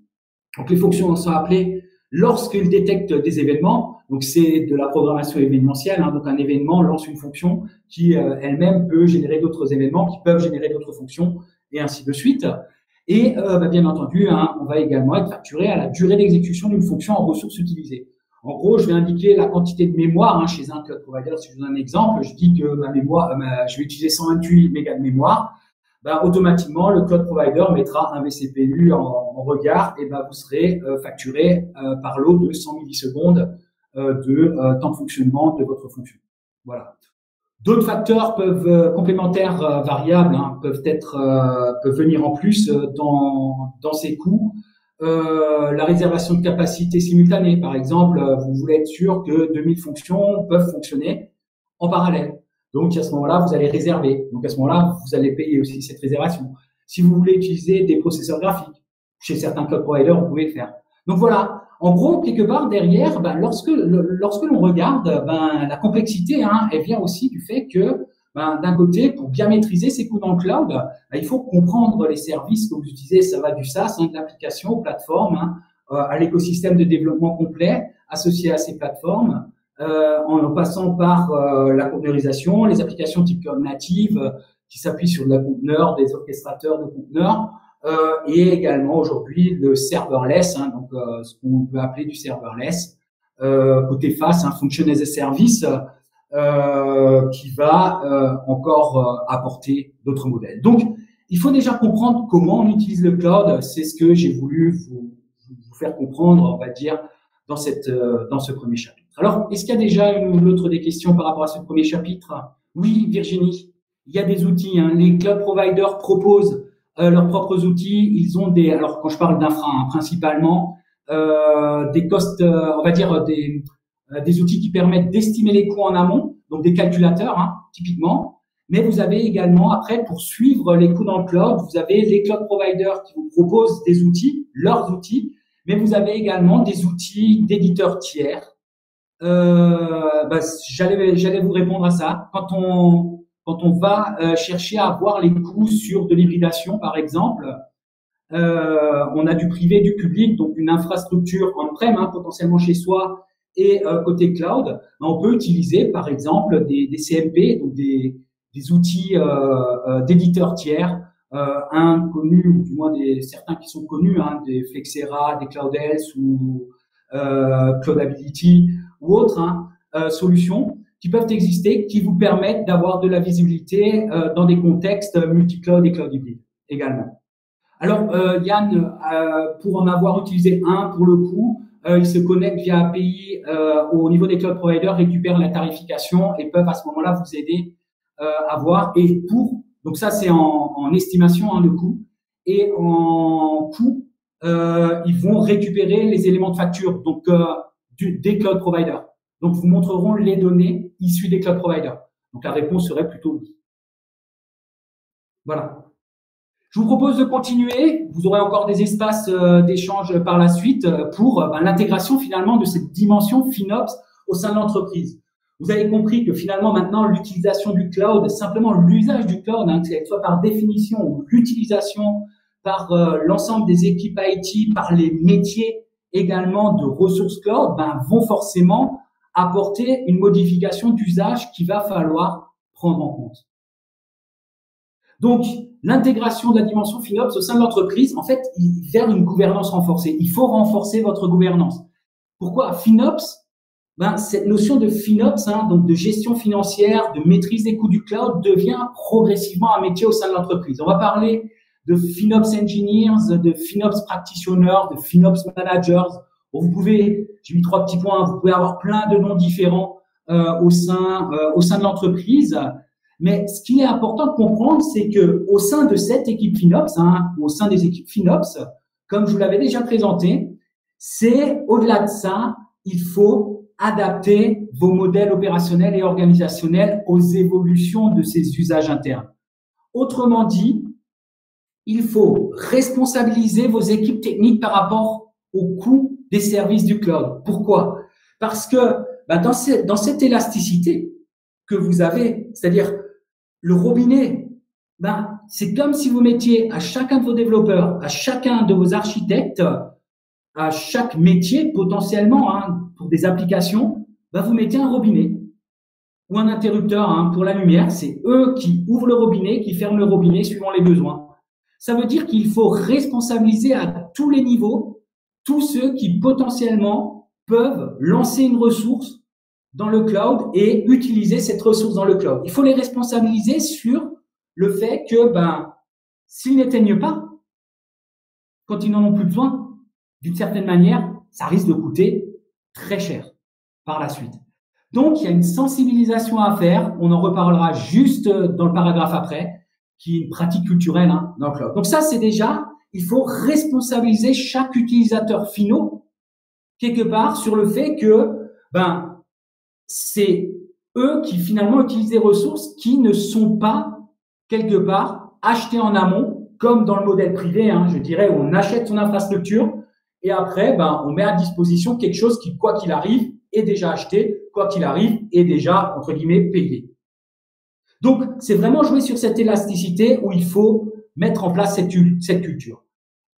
A: Donc, les fonctions sont appelées lorsqu'ils détectent des événements. Donc c'est de la programmation événementielle. Hein, donc un événement lance une fonction qui euh, elle-même peut générer d'autres événements, qui peuvent générer d'autres fonctions, et ainsi de suite. Et euh, bah, bien entendu, hein, on va également être facturé à la durée d'exécution d'une fonction en ressources utilisées. En gros, je vais indiquer la quantité de mémoire hein, chez un cloud provider. Si je vous donne un exemple, je dis que ma mémoire, euh, je vais utiliser 128 mégas de mémoire. Bah, automatiquement, le cloud provider mettra un vCPU en, regard et bah, vous serez facturé par l'eau de 100 millisecondes euh, de euh, temps de fonctionnement de votre fonction. Voilà. D'autres facteurs peuvent euh, complémentaires variables hein, peuvent être peuvent venir en plus dans dans ces coûts. Euh, la réservation de capacité simultanée, par exemple, vous voulez être sûr que 2000 fonctions peuvent fonctionner en parallèle. Donc à ce moment-là, vous allez réserver. Donc à ce moment-là, vous allez payer aussi cette réservation. Si vous voulez utiliser des processeurs graphiques, chez certains cloud providers, vous pouvez le faire. Donc voilà, en gros, quelque part derrière, ben, lorsque lorsque l'on regarde, ben, la complexité, hein, elle vient aussi du fait que ben, d'un côté, pour bien maîtriser ces coûts dans le cloud, ben, il faut comprendre les services que vous utilisez. Ça va du SaaS, hein, de l'application aux plateformes, hein, euh, à l'écosystème de développement complet associé à ces plateformes, euh, en passant par euh, la conteneurisation, les applications type cloud native euh, qui s'appuient sur de la conteneur, des orchestrateurs de conteneurs, euh, et également aujourd'hui le serverless, hein, donc euh, ce qu'on peut appeler du serverless. Euh, côté face, un function as a service euh, qui va euh, encore apporter d'autres modèles. Donc, il faut déjà comprendre comment on utilise le cloud. C'est ce que j'ai voulu vous, vous, faire comprendre, on va dire, dans cette dans ce premier chapitre. Alors, est-ce qu'il y a déjà une ou autre des questions par rapport à ce premier chapitre? Oui, Virginie. Il y a des outils. Hein. Les cloud providers proposent euh, leurs propres outils. Ils ont des, alors quand je parle d'infra, hein, principalement, euh, des costs, euh, on va dire des, des outils qui permettent d'estimer les coûts en amont, donc des calculateurs, hein, typiquement. Mais vous avez également, après, pour suivre les coûts dans le cloud, vous avez les cloud providers qui vous proposent des outils, leurs outils, mais vous avez également des outils d'éditeurs tiers euh, bah, j'allais j'allais vous répondre à ça. Quand on quand on va euh, chercher à voir les coûts sur de l'hybridation, par exemple, euh, on a du privé, du public, donc une infrastructure on-prem hein, potentiellement chez soi et euh, côté cloud, ben, on peut utiliser par exemple des, CMP, donc des, outils d'éditeurs tiers, un connu ou du moins des certains qui sont connus, hein, des Flexera, des CloudElse ou Cloudability ou autres hein, solutions qui peuvent exister, qui vous permettent d'avoir de la visibilité dans des contextes multi-cloud et cloud hybrid également. Alors, euh, Yann, euh, pour en avoir utilisé un pour le coup, euh, il se connecte via API au niveau des cloud providers, récupère la tarification et peuvent à ce moment-là vous aider à voir. Et pour, donc ça c'est en, estimation hein, de coût, et en coût, ils vont récupérer les éléments de facture donc du, des cloud providers. Donc, vous montreront les données issues des cloud providers. Donc, la réponse serait plutôt oui. Voilà. Je vous propose de continuer. Vous aurez encore des espaces euh, d'échange par la suite euh, pour euh, ben, l'intégration finalement de cette dimension FinOps au sein de l'entreprise. Vous avez compris que finalement maintenant l'utilisation du cloud, simplement l'usage du cloud, hein, que ce soit par définition ou l'utilisation par l'ensemble des équipes IT, par les métiers également de ressources cloud, ben, vont forcément apporter une modification d'usage qu'il va falloir prendre en compte. Donc, l'intégration de la dimension FinOps au sein de l'entreprise, en fait, vers une gouvernance renforcée. Il faut renforcer votre gouvernance. Pourquoi FinOps? Ben, cette notion de FinOps, hein, donc de gestion financière, de maîtrise des coûts du cloud, devient progressivement un métier au sein de l'entreprise. On va parler de FinOps Engineers, de FinOps Practitioners, de FinOps Managers. Vous pouvez, j'ai mis trois petits points, vous pouvez avoir plein de noms différents euh, au sein euh, au sein de l'entreprise. Mais ce qui est important de comprendre, c'est que au sein de cette équipe FinOps, hein, au sein des équipes FinOps, comme je vous l'avais déjà présenté, c'est au-delà de ça, il faut adapter vos modèles opérationnels et organisationnels aux évolutions de ces usages internes. Autrement dit, il faut responsabiliser vos équipes techniques par rapport au coût des services du cloud. Pourquoi? Parce que bah, dans, dans cette élasticité que vous avez, c'est-à-dire le robinet, ben, c'est comme si vous mettiez à chacun de vos développeurs, à chacun de vos architectes, à chaque métier potentiellement hein, pour des applications, ben, vous mettez un robinet ou un interrupteur hein, pour la lumière. C'est eux qui ouvrent le robinet, qui ferment le robinet suivant les besoins. Ça veut dire qu'il faut responsabiliser à tous les niveaux tous ceux qui potentiellement peuvent lancer une ressource dans le cloud et utiliser cette ressource dans le cloud. Il faut les responsabiliser sur le fait que, ben, s'ils n'éteignent pas, quand ils n'en ont plus besoin, d'une certaine manière, ça risque de coûter très cher par la suite. Donc, il y a une sensibilisation à faire. On en reparlera juste dans le paragraphe après, qui est une pratique culturelle hein, dans le cloud. Donc ça, c'est déjà, il faut responsabiliser chaque utilisateur finaux quelque part sur le fait que, ben, c'est eux qui finalement utilisent des ressources qui ne sont pas quelque part achetées en amont, comme dans le modèle privé, hein, je dirais, on achète son infrastructure et après, ben, on met à disposition quelque chose qui, quoi qu'il arrive, est déjà acheté, quoi qu'il arrive, est déjà, entre guillemets, payé. Donc, c'est vraiment jouer sur cette élasticité où il faut mettre en place cette, cette culture.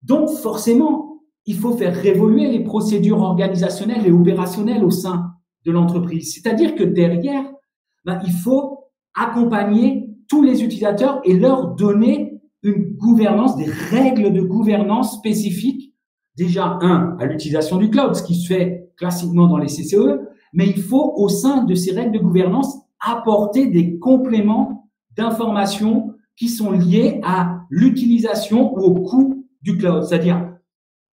A: Donc, forcément, il faut faire révoluer les procédures organisationnelles et opérationnelles au sein de l'entreprise. C'est-à-dire que derrière, ben, il faut accompagner tous les utilisateurs et leur donner une gouvernance, des règles de gouvernance spécifiques. Déjà, un, à l'utilisation du cloud, ce qui se fait classiquement dans les CCE, mais il faut, au sein de ces règles de gouvernance, apporter des compléments d'informations qui sont liés à l'utilisation ou au coût du cloud. C'est-à-dire,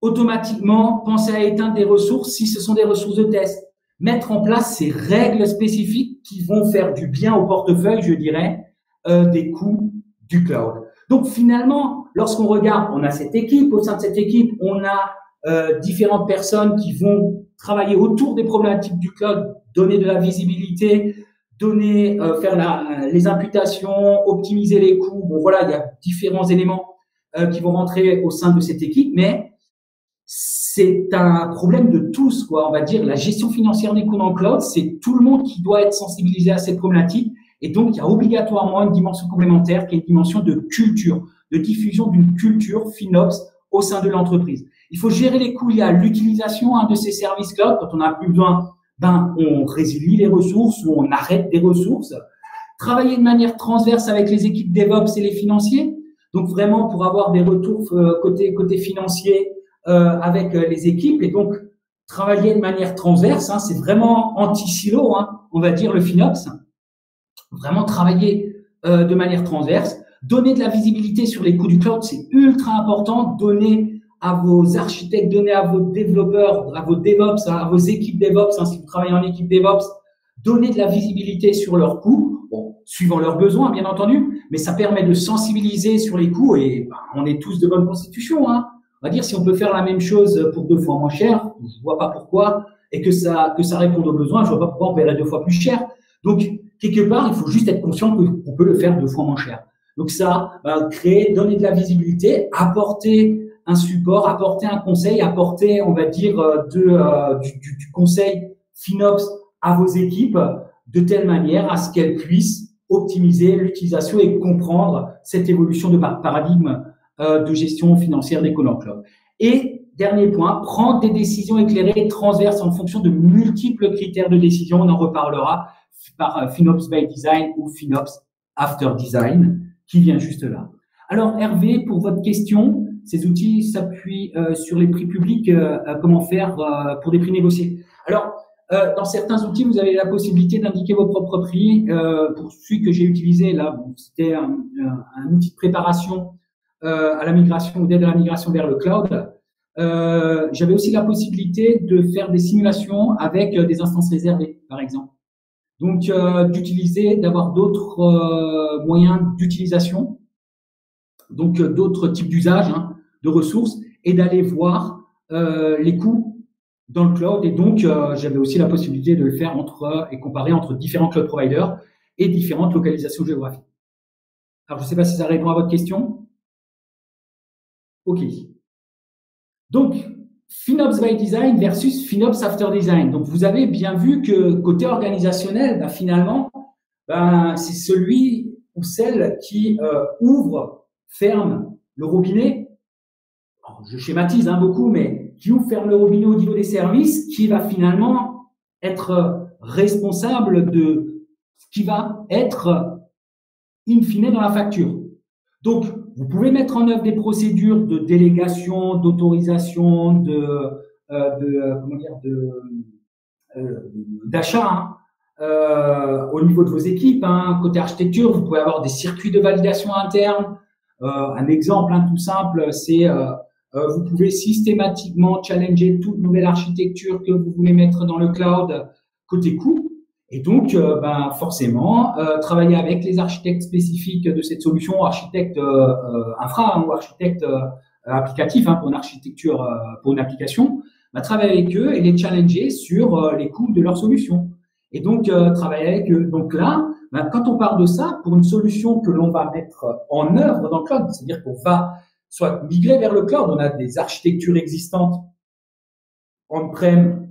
A: automatiquement, penser à éteindre des ressources si ce sont des ressources de test, mettre en place ces règles spécifiques qui vont faire du bien au portefeuille, je dirais, euh, des coûts du cloud. Donc finalement, lorsqu'on regarde, on a cette équipe, au sein de cette équipe, on a euh, différentes personnes qui vont travailler autour des problématiques du cloud, donner de la visibilité, donner, euh, faire la, les imputations, optimiser les coûts. Bon voilà, il y a différents éléments euh, qui vont rentrer au sein de cette équipe, mais c'est un problème de tous, quoi. On va dire la gestion financière des coûts dans le cloud, c'est tout le monde qui doit être sensibilisé à cette problématique. Et donc, il y a obligatoirement une dimension complémentaire qui est une dimension de culture, de diffusion d'une culture FinOps au sein de l'entreprise. Il faut gérer les coûts liés à l'utilisation de ces services cloud. Quand on n'a plus besoin, ben, on résilie les ressources ou on arrête des ressources. Travailler de manière transverse avec les équipes DevOps et les financiers. Donc vraiment pour avoir des retours euh, côté côté financier euh, avec euh, les équipes et donc travailler de manière transverse. Hein, c'est vraiment anti-silo, hein, on va dire le FinOps. Vraiment travailler de manière transverse. Donner de la visibilité sur les coûts du cloud, c'est ultra important. Donner à vos architectes, donner à vos développeurs, à vos DevOps, à vos équipes DevOps, hein, si vous travaillez en équipe DevOps, donner de la visibilité sur leurs coûts, bon, suivant leurs besoins, bien entendu, mais ça permet de sensibiliser sur les coûts et ben, on est tous de bonne constitution. Hein. On va dire si on peut faire la même chose pour deux fois moins cher, je vois pas pourquoi, et que ça que ça réponde aux besoins, je vois pas pourquoi on paierait deux fois plus cher. Donc quelque part, il faut juste être conscient qu'on peut le faire deux fois moins cher. Donc ça, ben, créer, donner de la visibilité, apporter un support, apporter un conseil, apporter, on va dire, euh, euh, du, conseil FinOps à vos équipes de telle manière à ce qu'elles puissent optimiser l'utilisation et comprendre cette évolution de paradigme euh, de gestion financière des Colon Club. Et dernier point, prendre des décisions éclairées et transverses en fonction de multiples critères de décision. On en reparlera par FinOps by Design ou FinOps After Design qui vient juste là. Alors Hervé, pour votre question, ces outils s'appuient euh, sur les prix publics. comment faire pour des prix négociés Alors, euh, dans certains outils, vous avez la possibilité d'indiquer vos propres prix. Euh, pour celui que j'ai utilisé là, c'était un, outil de préparation euh, à la migration ou d'aide à la migration vers le cloud. Euh, J'avais aussi la possibilité de faire des simulations avec euh, des instances réservées, par exemple. Donc, euh, d'utiliser, d'avoir d'autres moyens d'utilisation, donc d'autres types d'usages hein, de ressources, et d'aller voir les coûts dans le cloud. Et donc, euh, j'avais aussi la possibilité de le faire entre et comparer entre différents cloud providers et différentes localisations géographiques. Alors, je ne sais pas si ça répond à votre question. OK. Donc, FinOps by Design versus FinOps After Design. Donc, vous avez bien vu que côté organisationnel, ben, finalement, ben, c'est celui ou celle qui euh, ouvre, ferme le robinet. je schématise hein, beaucoup, mais qui ouvre, ferme le robinet au niveau des services, qui va finalement être responsable de ce qui va être in fine dans la facture. Donc, vous pouvez mettre en œuvre des procédures de délégation, d'autorisation, de, euh, euh, euh, d'achat hein, au niveau de vos équipes. Hein. Côté architecture, vous pouvez avoir des circuits de validation interne. Un exemple hein, tout simple, c'est euh, vous pouvez systématiquement challenger toute nouvelle architecture que vous voulez mettre dans le cloud côté coût. Et donc, euh, ben, forcément, euh, travailler avec les architectes spécifiques de cette solution, architecte infra hein, ou architecte applicatif hein, pour une architecture, pour une application, ben, travailler avec eux et les challenger sur les coûts de leur solution. Et donc, travailler avec eux. Donc là, ben, quand on parle de ça, pour une solution que l'on va mettre en œuvre dans le cloud, c'est-à-dire qu'on va soit migrer vers le cloud. On a des architectures existantes on-prem,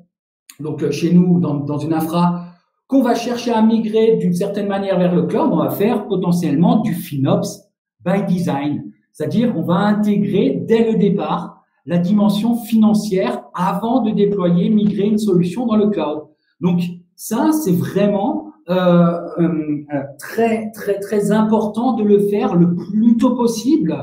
A: donc euh, chez nous, dans, une infra, qu'on va chercher à migrer d'une certaine manière vers le cloud. On va faire potentiellement du FinOps by design. C'est-à-dire, on va intégrer dès le départ la dimension financière avant de déployer, migrer une solution dans le cloud. Donc, ça, c'est vraiment euh, très, très, très important de le faire le plus tôt possible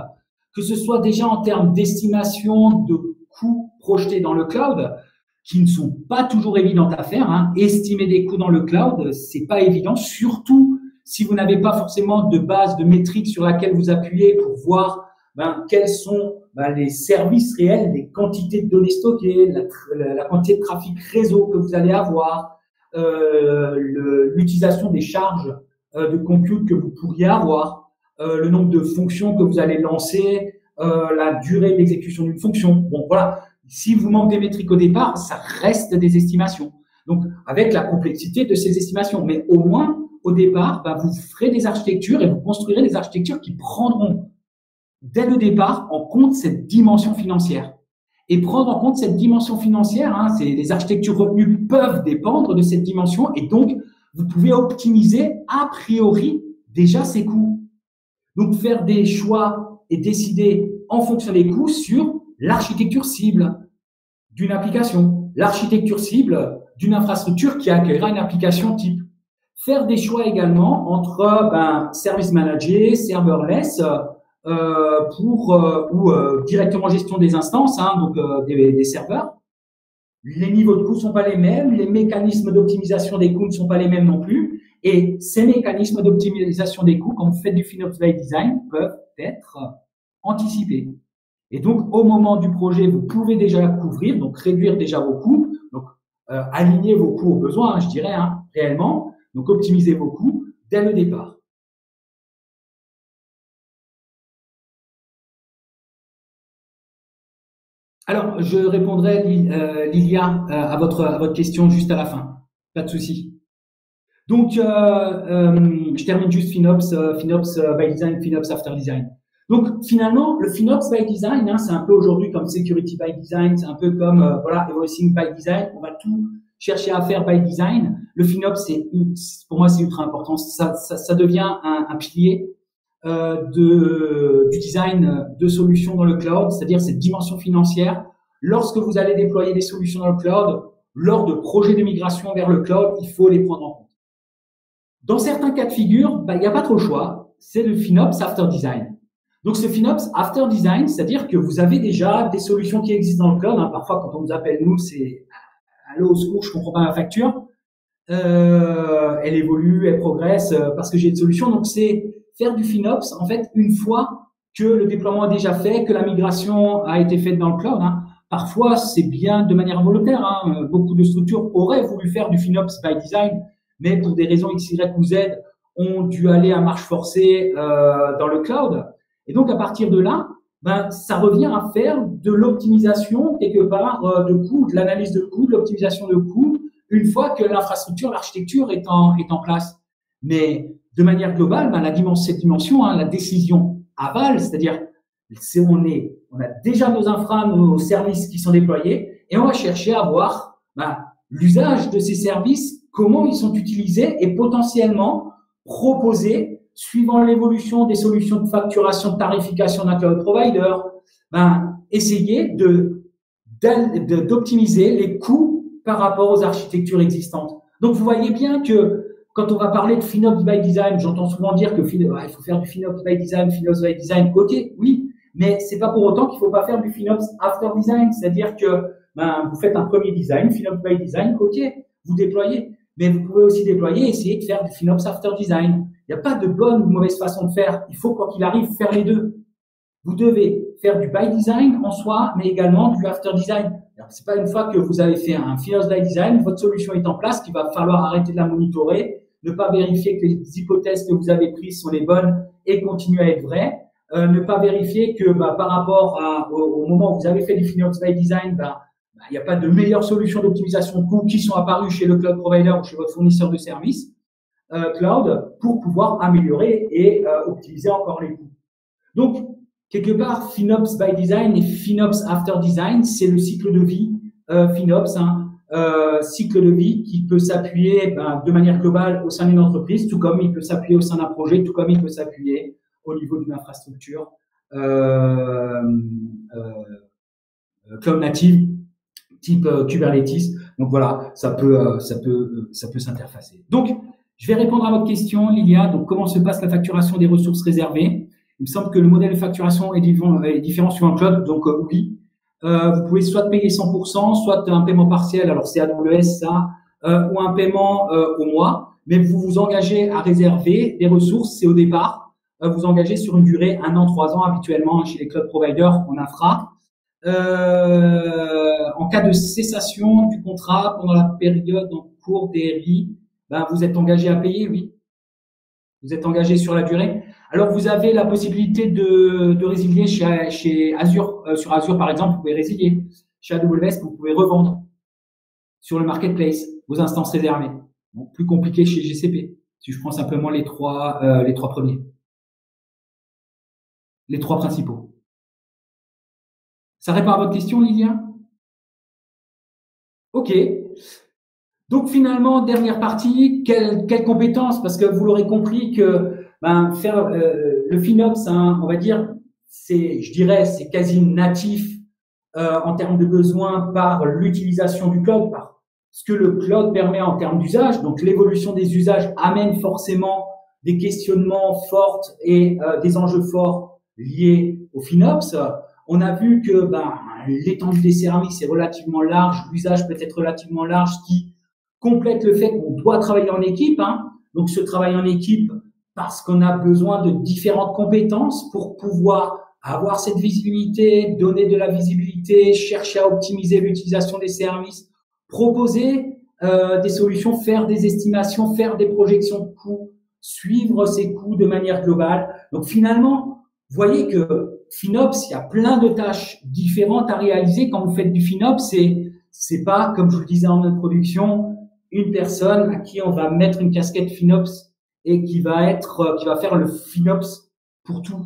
A: que ce soit déjà en termes d'estimation de coûts projetés dans le cloud, qui ne sont pas toujours évidentes à faire. Hein. Estimer des coûts dans le cloud, c'est pas évident, surtout si vous n'avez pas forcément de base de métriques sur laquelle vous appuyez pour voir ben, quels sont ben, les services réels, les quantités de données stockées, la, quantité de trafic réseau que vous allez avoir, euh, l'utilisation des charges euh, de compute que vous pourriez avoir. Euh, le nombre de fonctions que vous allez lancer, euh, la durée d'exécution d'une fonction. Bon, voilà. Si vous manquez des métriques au départ, ça reste des estimations. Donc, avec la complexité de ces estimations. Mais au moins, au départ, bah, vous ferez des architectures et vous construirez des architectures qui prendront dès le départ en compte cette dimension financière. Et prendre en compte cette dimension financière. Hein, les architectures retenues peuvent dépendre de cette dimension et donc vous pouvez optimiser a priori déjà ces coûts. Donc faire des choix et décider en fonction des coûts sur l'architecture cible d'une application, l'architecture cible d'une infrastructure qui accueillera une application type. Faire des choix également entre ben, service manager, serverless, pour euh, ou euh, directement gestion des instances, hein, donc des, serveurs. Les niveaux de coûts sont pas les mêmes, les mécanismes d'optimisation des coûts ne sont pas les mêmes non plus, et ces mécanismes d'optimisation des coûts, quand vous faites du FinOps by Design, peuvent être anticipés. Et donc, au moment du projet, vous pouvez déjà couvrir, donc réduire déjà vos coûts, donc aligner vos coûts aux besoins, hein, je dirais, hein, réellement, donc optimiser vos coûts dès le départ. Je répondrai, euh, Lilia, euh, à votre à votre question juste à la fin. Pas de souci. Donc, euh, je termine juste FinOps, FinOps by Design, FinOps After Design. Donc, finalement, le FinOps by Design, hein, c'est un peu aujourd'hui comme Security by Design, c'est un peu comme voilà Everything by Design. On va tout chercher à faire by Design. Le FinOps, c'est pour moi, c'est ultra important. Ça, devient un, un pilier de, du design de solutions dans le cloud, c'est-à-dire cette dimension financière. Lorsque vous allez déployer des solutions dans le cloud, lors de projets de migration vers le cloud, il faut les prendre en compte. Dans certains cas de figure, bah, il n'y a pas trop le choix. C'est le FinOps After Design. Donc, ce FinOps After Design, c'est-à-dire que vous avez déjà des solutions qui existent dans le cloud. Hein. Parfois, quand on nous appelle, nous, c'est allô au secours, je comprends pas ma facture. Euh, elle évolue, elle progresse euh, parce que j'ai une solution. Donc, c'est faire du FinOps, en fait, une fois que le déploiement est déjà fait, que la migration a été faite dans le cloud. Hein. Parfois, c'est bien de manière volontaire. Hein. Beaucoup de structures auraient voulu faire du FinOps by design, mais pour des raisons X, Y ou Z, ont dû aller à marche forcée euh, dans le cloud. Et donc, à partir de là, ben, ça revient à faire de l'optimisation quelque part euh, de coûts, de l'analyse de coûts, de l'optimisation de coûts, une fois que l'infrastructure, l'architecture est en, est en place. Mais de manière globale, ben, la dimension, cette dimension, hein, la décision aval, c'est-à-dire on a déjà nos infras, nos services qui sont déployés, et on va chercher à voir ben, l'usage de ces services, comment ils sont utilisés et potentiellement proposer, suivant l'évolution des solutions de facturation, de tarification d'un cloud provider, ben, essayer d'optimiser les coûts par rapport aux architectures existantes. Donc vous voyez bien que quand on va parler de FinOps by Design, j'entends souvent dire que il faut faire du FinOps by Design, FinOps by Design. Ok, oui, mais c'est pas pour autant qu'il faut pas faire du FinOps After Design. C'est-à-dire que ben, vous faites un premier design, FinOps by Design, ok, vous déployez. Mais vous pouvez aussi déployer et essayer de faire du FinOps After Design. Il n'y a pas de bonne ou mauvaise façon de faire. Il faut, quoi qu'il arrive, faire les deux. Vous devez faire du by design en soi, mais également du after design. C'est pas une fois que vous avez fait un FinOps by design, votre solution est en place, qu'il va falloir arrêter de la monitorer ne pas vérifier que les hypothèses que vous avez prises sont les bonnes et continuent à être vraies, euh, ne pas vérifier que bah, par rapport au, moment où vous avez fait du FinOps by Design, bah, bah, il n'y a pas de meilleure solution d'optimisation de coûts qui sont apparues chez le cloud provider ou chez votre fournisseur de services euh, cloud pour pouvoir améliorer et euh, optimiser encore les coûts. Donc, quelque part, FinOps by Design et FinOps After Design, c'est le cycle de vie FinOps. Hein, cycle de vie qui peut s'appuyer ben, de manière globale au sein d'une entreprise, tout comme il peut s'appuyer au sein d'un projet, tout comme il peut s'appuyer au niveau d'une infrastructure euh, euh, cloud native type euh, Kubernetes. Donc voilà, ça peut, ça peut, ça peut s'interfacer. Donc, je vais répondre à votre question, Lilia. Donc, comment se passe la facturation des ressources réservées? Il me semble que le modèle de facturation est différent, est différent suivant le cloud. Donc, oui, vous pouvez soit payer 100%, soit un paiement partiel, alors c'est AWS ça, ou un paiement au mois, mais vous vous engagez à réserver des ressources, c'est au départ, vous engagez sur une durée un an, trois ans habituellement chez les cloud providers en infra. en cas de cessation du contrat pendant la période en cours des ben, vous êtes engagé à payer, oui. Vous êtes engagé sur la durée. Alors, vous avez la possibilité de, de résilier chez, chez Azure. Euh, sur Azure, par exemple, vous pouvez résilier. Chez AWS, vous pouvez revendre sur le marketplace vos instances réservées. plus compliqué chez GCP, si je prends simplement les trois, euh, les trois premiers. Les trois principaux. Ça répond à votre question, Lilian Ok. Donc finalement, dernière partie, quelles quelle compétences Parce que vous l'aurez compris que ben, faire euh, le FinOps, hein, on va dire, c'est, je dirais, c'est quasi natif euh, en termes de besoins par l'utilisation du cloud, par ce que le cloud permet en termes d'usage. Donc l'évolution des usages amène forcément des questionnements forts et euh, des enjeux forts liés au FinOps. On a vu que ben, l'étendue des services est relativement large, l'usage peut être relativement large, ce qui complète le fait qu'on doit travailler en équipe. Hein. Donc ce travail en équipe, parce qu'on a besoin de différentes compétences pour pouvoir avoir cette visibilité, donner de la visibilité, chercher à optimiser l'utilisation des services, proposer euh, des solutions, faire des estimations, faire des projections de coûts, suivre ces coûts de manière globale. Donc finalement, vous voyez que FinOps, il y a plein de tâches différentes à réaliser quand vous faites du FinOps. C'est c'est pas comme je vous le disais en introduction, une personne à qui on va mettre une casquette FinOps et qui va être euh, qui va faire le FinOps pour tout.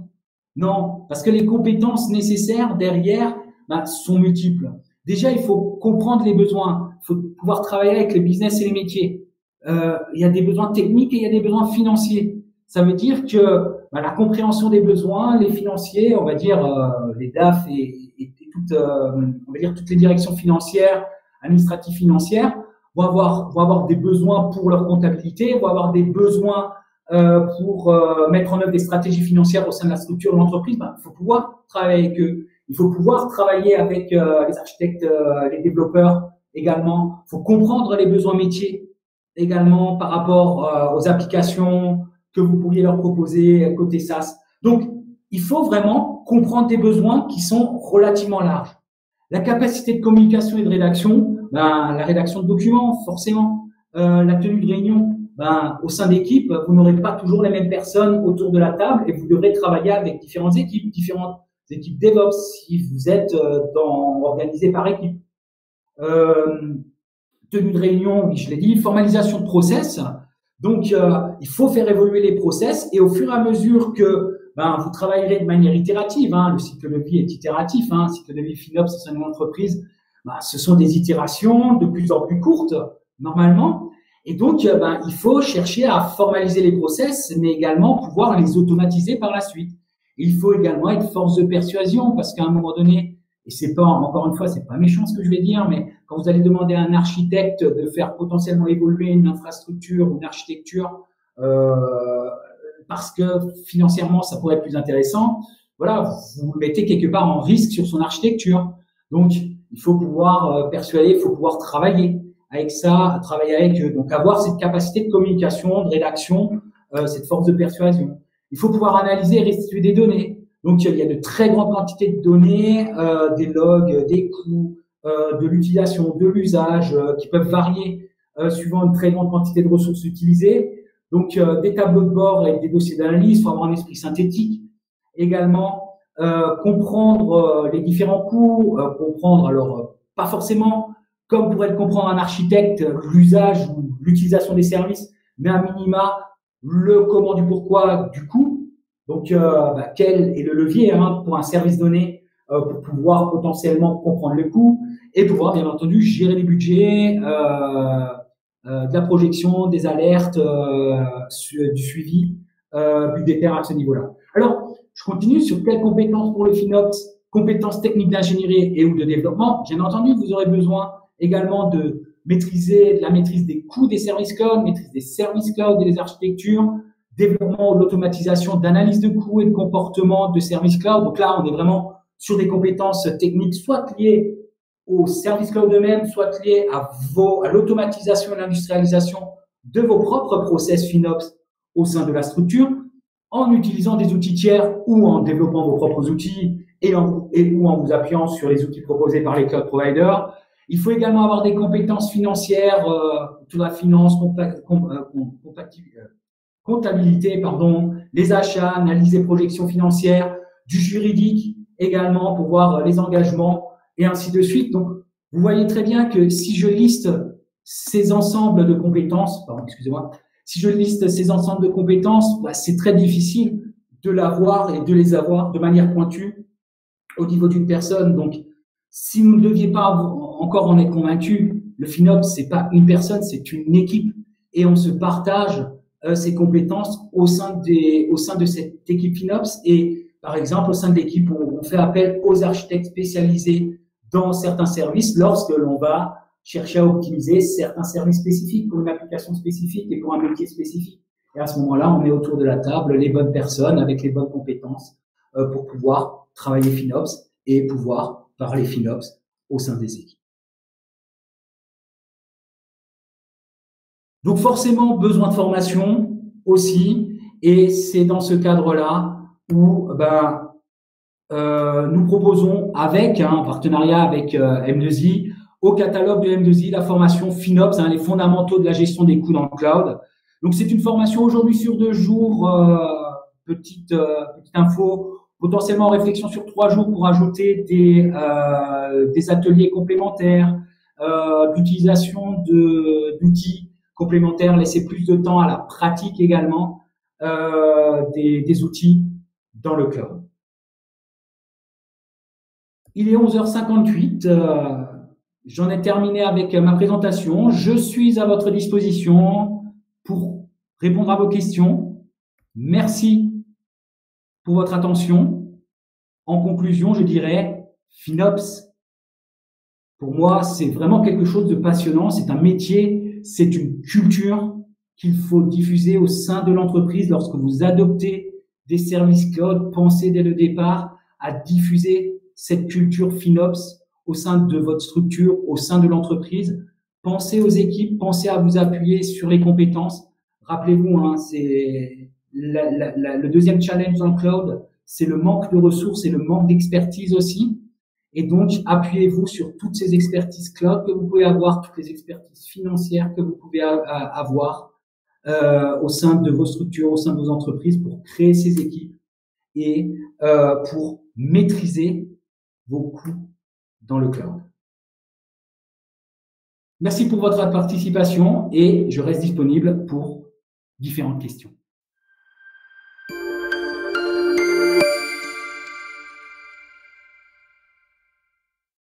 A: Non, parce que les compétences nécessaires derrière bah, sont multiples. Déjà, il faut comprendre les besoins. Il faut pouvoir travailler avec les business et les métiers. Euh, il y a des besoins techniques et il y a des besoins financiers. Ça veut dire que bah, la compréhension des besoins, les financiers, on va dire euh, les DAF et, et, toutes, euh, on va dire toutes les directions financières, administratives financières, vont avoir, vont avoir des besoins pour leur comptabilité, vont avoir des besoins euh, pour euh, mettre en œuvre des stratégies financières au sein de la structure de l'entreprise, ben, il faut pouvoir travailler avec eux. Il faut pouvoir travailler avec euh, les architectes, les développeurs également. Il faut comprendre les besoins métiers également par rapport aux applications que vous pourriez leur proposer côté SaaS. Donc, il faut vraiment comprendre des besoins qui sont relativement larges. La capacité de communication et de rédaction, ben, la rédaction de documents, forcément, euh, la tenue de réunion, ben, au sein d'équipes, vous n'aurez pas toujours les mêmes personnes autour de la table et vous devrez travailler avec différentes équipes, différentes équipes DevOps si vous êtes euh, dans, organisé par équipe. Euh, tenue de réunion, oui, je l'ai dit, formalisation de process. Donc, euh, il faut faire évoluer les process et au fur et à mesure que ben, vous travaillerez de manière itérative, hein, le cycle de vie est itératif, hein, le cycle de vie FinOps sein d'une entreprise, ben, ce sont des itérations de plus en plus courtes, normalement, et donc, euh, ben, il faut chercher à formaliser les process, mais également pouvoir les automatiser par la suite. Il faut également être force de persuasion, parce qu'à un moment donné, et c'est pas, encore une fois, c'est pas méchant ce que je vais dire, mais quand vous allez demander à un architecte de faire potentiellement évoluer une infrastructure, une architecture, euh, parce que financièrement ça pourrait être plus intéressant, voilà, vous mettez quelque part en risque sur son architecture. Donc, il faut pouvoir euh, persuader, il faut pouvoir travailler avec ça, travailler avec eux. Donc avoir cette capacité de communication, de rédaction, euh, cette force de persuasion. Il faut pouvoir analyser et restituer des données. Donc il y a de très grandes quantités de données, euh, des logs, des coûts, euh, de l'utilisation, de l'usage, euh, qui peuvent varier suivant une très grande quantité de ressources utilisées. Donc des tableaux de bord et des dossiers d'analyse, avoir un esprit synthétique. Également comprendre les différents coûts, comprendre alors pas forcément comme pourrait le comprendre un architecte, l'usage ou l'utilisation des services, mais à minima, le comment du pourquoi du coup. Donc, euh, bah, quel est le levier hein, pour un service donné euh, pour pouvoir potentiellement comprendre le coût et pouvoir, bien entendu, gérer les budgets, euh, de la projection, des alertes, du suivi budgétaire à ce niveau-là. Alors, je continue sur quelles compétences pour le FinOps, compétences techniques d'ingénierie et ou de développement. Bien entendu, vous aurez besoin également de maîtriser la maîtrise des coûts des services cloud, maîtrise des services cloud et des architectures, développement de l'automatisation d'analyse de coûts et de comportement de services cloud. Donc là, on est vraiment sur des compétences techniques, soit liées aux services cloud eux-mêmes, soit liées à à l'automatisation et l'industrialisation de vos propres process FinOps au sein de la structure, en utilisant des outils tiers ou en développant vos propres outils et, en, ou en vous appuyant sur les outils proposés par les cloud providers. Il faut également avoir des compétences financières, euh, toute la finance, euh, euh, comptabilité, pardon, les achats, analyse et projections financières, du juridique également pour voir les engagements et ainsi de suite. Donc, vous voyez très bien que si je liste ces ensembles de compétences, pardon, excusez-moi, si je liste ces ensembles de compétences, bah, c'est très difficile de l'avoir et de les avoir de manière pointue au niveau d'une personne. Donc, Si vous ne deviez pas encore en être convaincu, le FinOps, c'est pas une personne, c'est une équipe et on se partage euh, ses compétences au sein des, au sein de cette équipe FinOps et par exemple au sein de l'équipe on, on fait appel aux architectes spécialisés dans certains services lorsque l'on va chercher à optimiser certains services spécifiques pour une application spécifique et pour un métier spécifique. Et à ce moment-là, on met autour de la table les bonnes personnes avec les bonnes compétences euh, pour pouvoir travailler FinOps et pouvoir parler FinOps au sein des équipes. Donc forcément, besoin de formation aussi, et c'est dans ce cadre-là où ben, euh, nous proposons avec un partenariat avec euh, M2I au catalogue de M2I la formation FinOps, hein, les fondamentaux de la gestion des coûts dans le cloud. Donc c'est une formation aujourd'hui sur deux jours, euh, petite, info, potentiellement réflexion sur trois jours pour ajouter des, des ateliers complémentaires, l'utilisation d'outils complémentaires, laisser plus de temps à la pratique également euh, des, outils dans le cloud. Il est 11h58. Euh, J'en ai terminé avec ma présentation. Je suis à votre disposition pour répondre à vos questions. Merci pour votre attention. En conclusion, je dirais, FinOps, pour moi, c'est vraiment quelque chose de passionnant. C'est un métier, c'est une culture qu'il faut diffuser au sein de l'entreprise lorsque vous adoptez des services cloud. Pensez dès le départ à diffuser cette culture FinOps au sein de votre structure, au sein de l'entreprise. Pensez aux équipes, pensez à vous appuyer sur les compétences. Rappelez-vous, hein, c'est le deuxième challenge dans le cloud, c'est le manque de ressources et le manque d'expertise aussi. Et donc, appuyez-vous sur toutes ces expertises cloud que vous pouvez avoir, toutes les expertises financières que vous pouvez avoir euh, au sein de vos structures, au sein de vos entreprises pour créer ces équipes et euh, pour maîtriser vos coûts dans le cloud. Merci pour votre participation et je reste disponible pour différentes questions.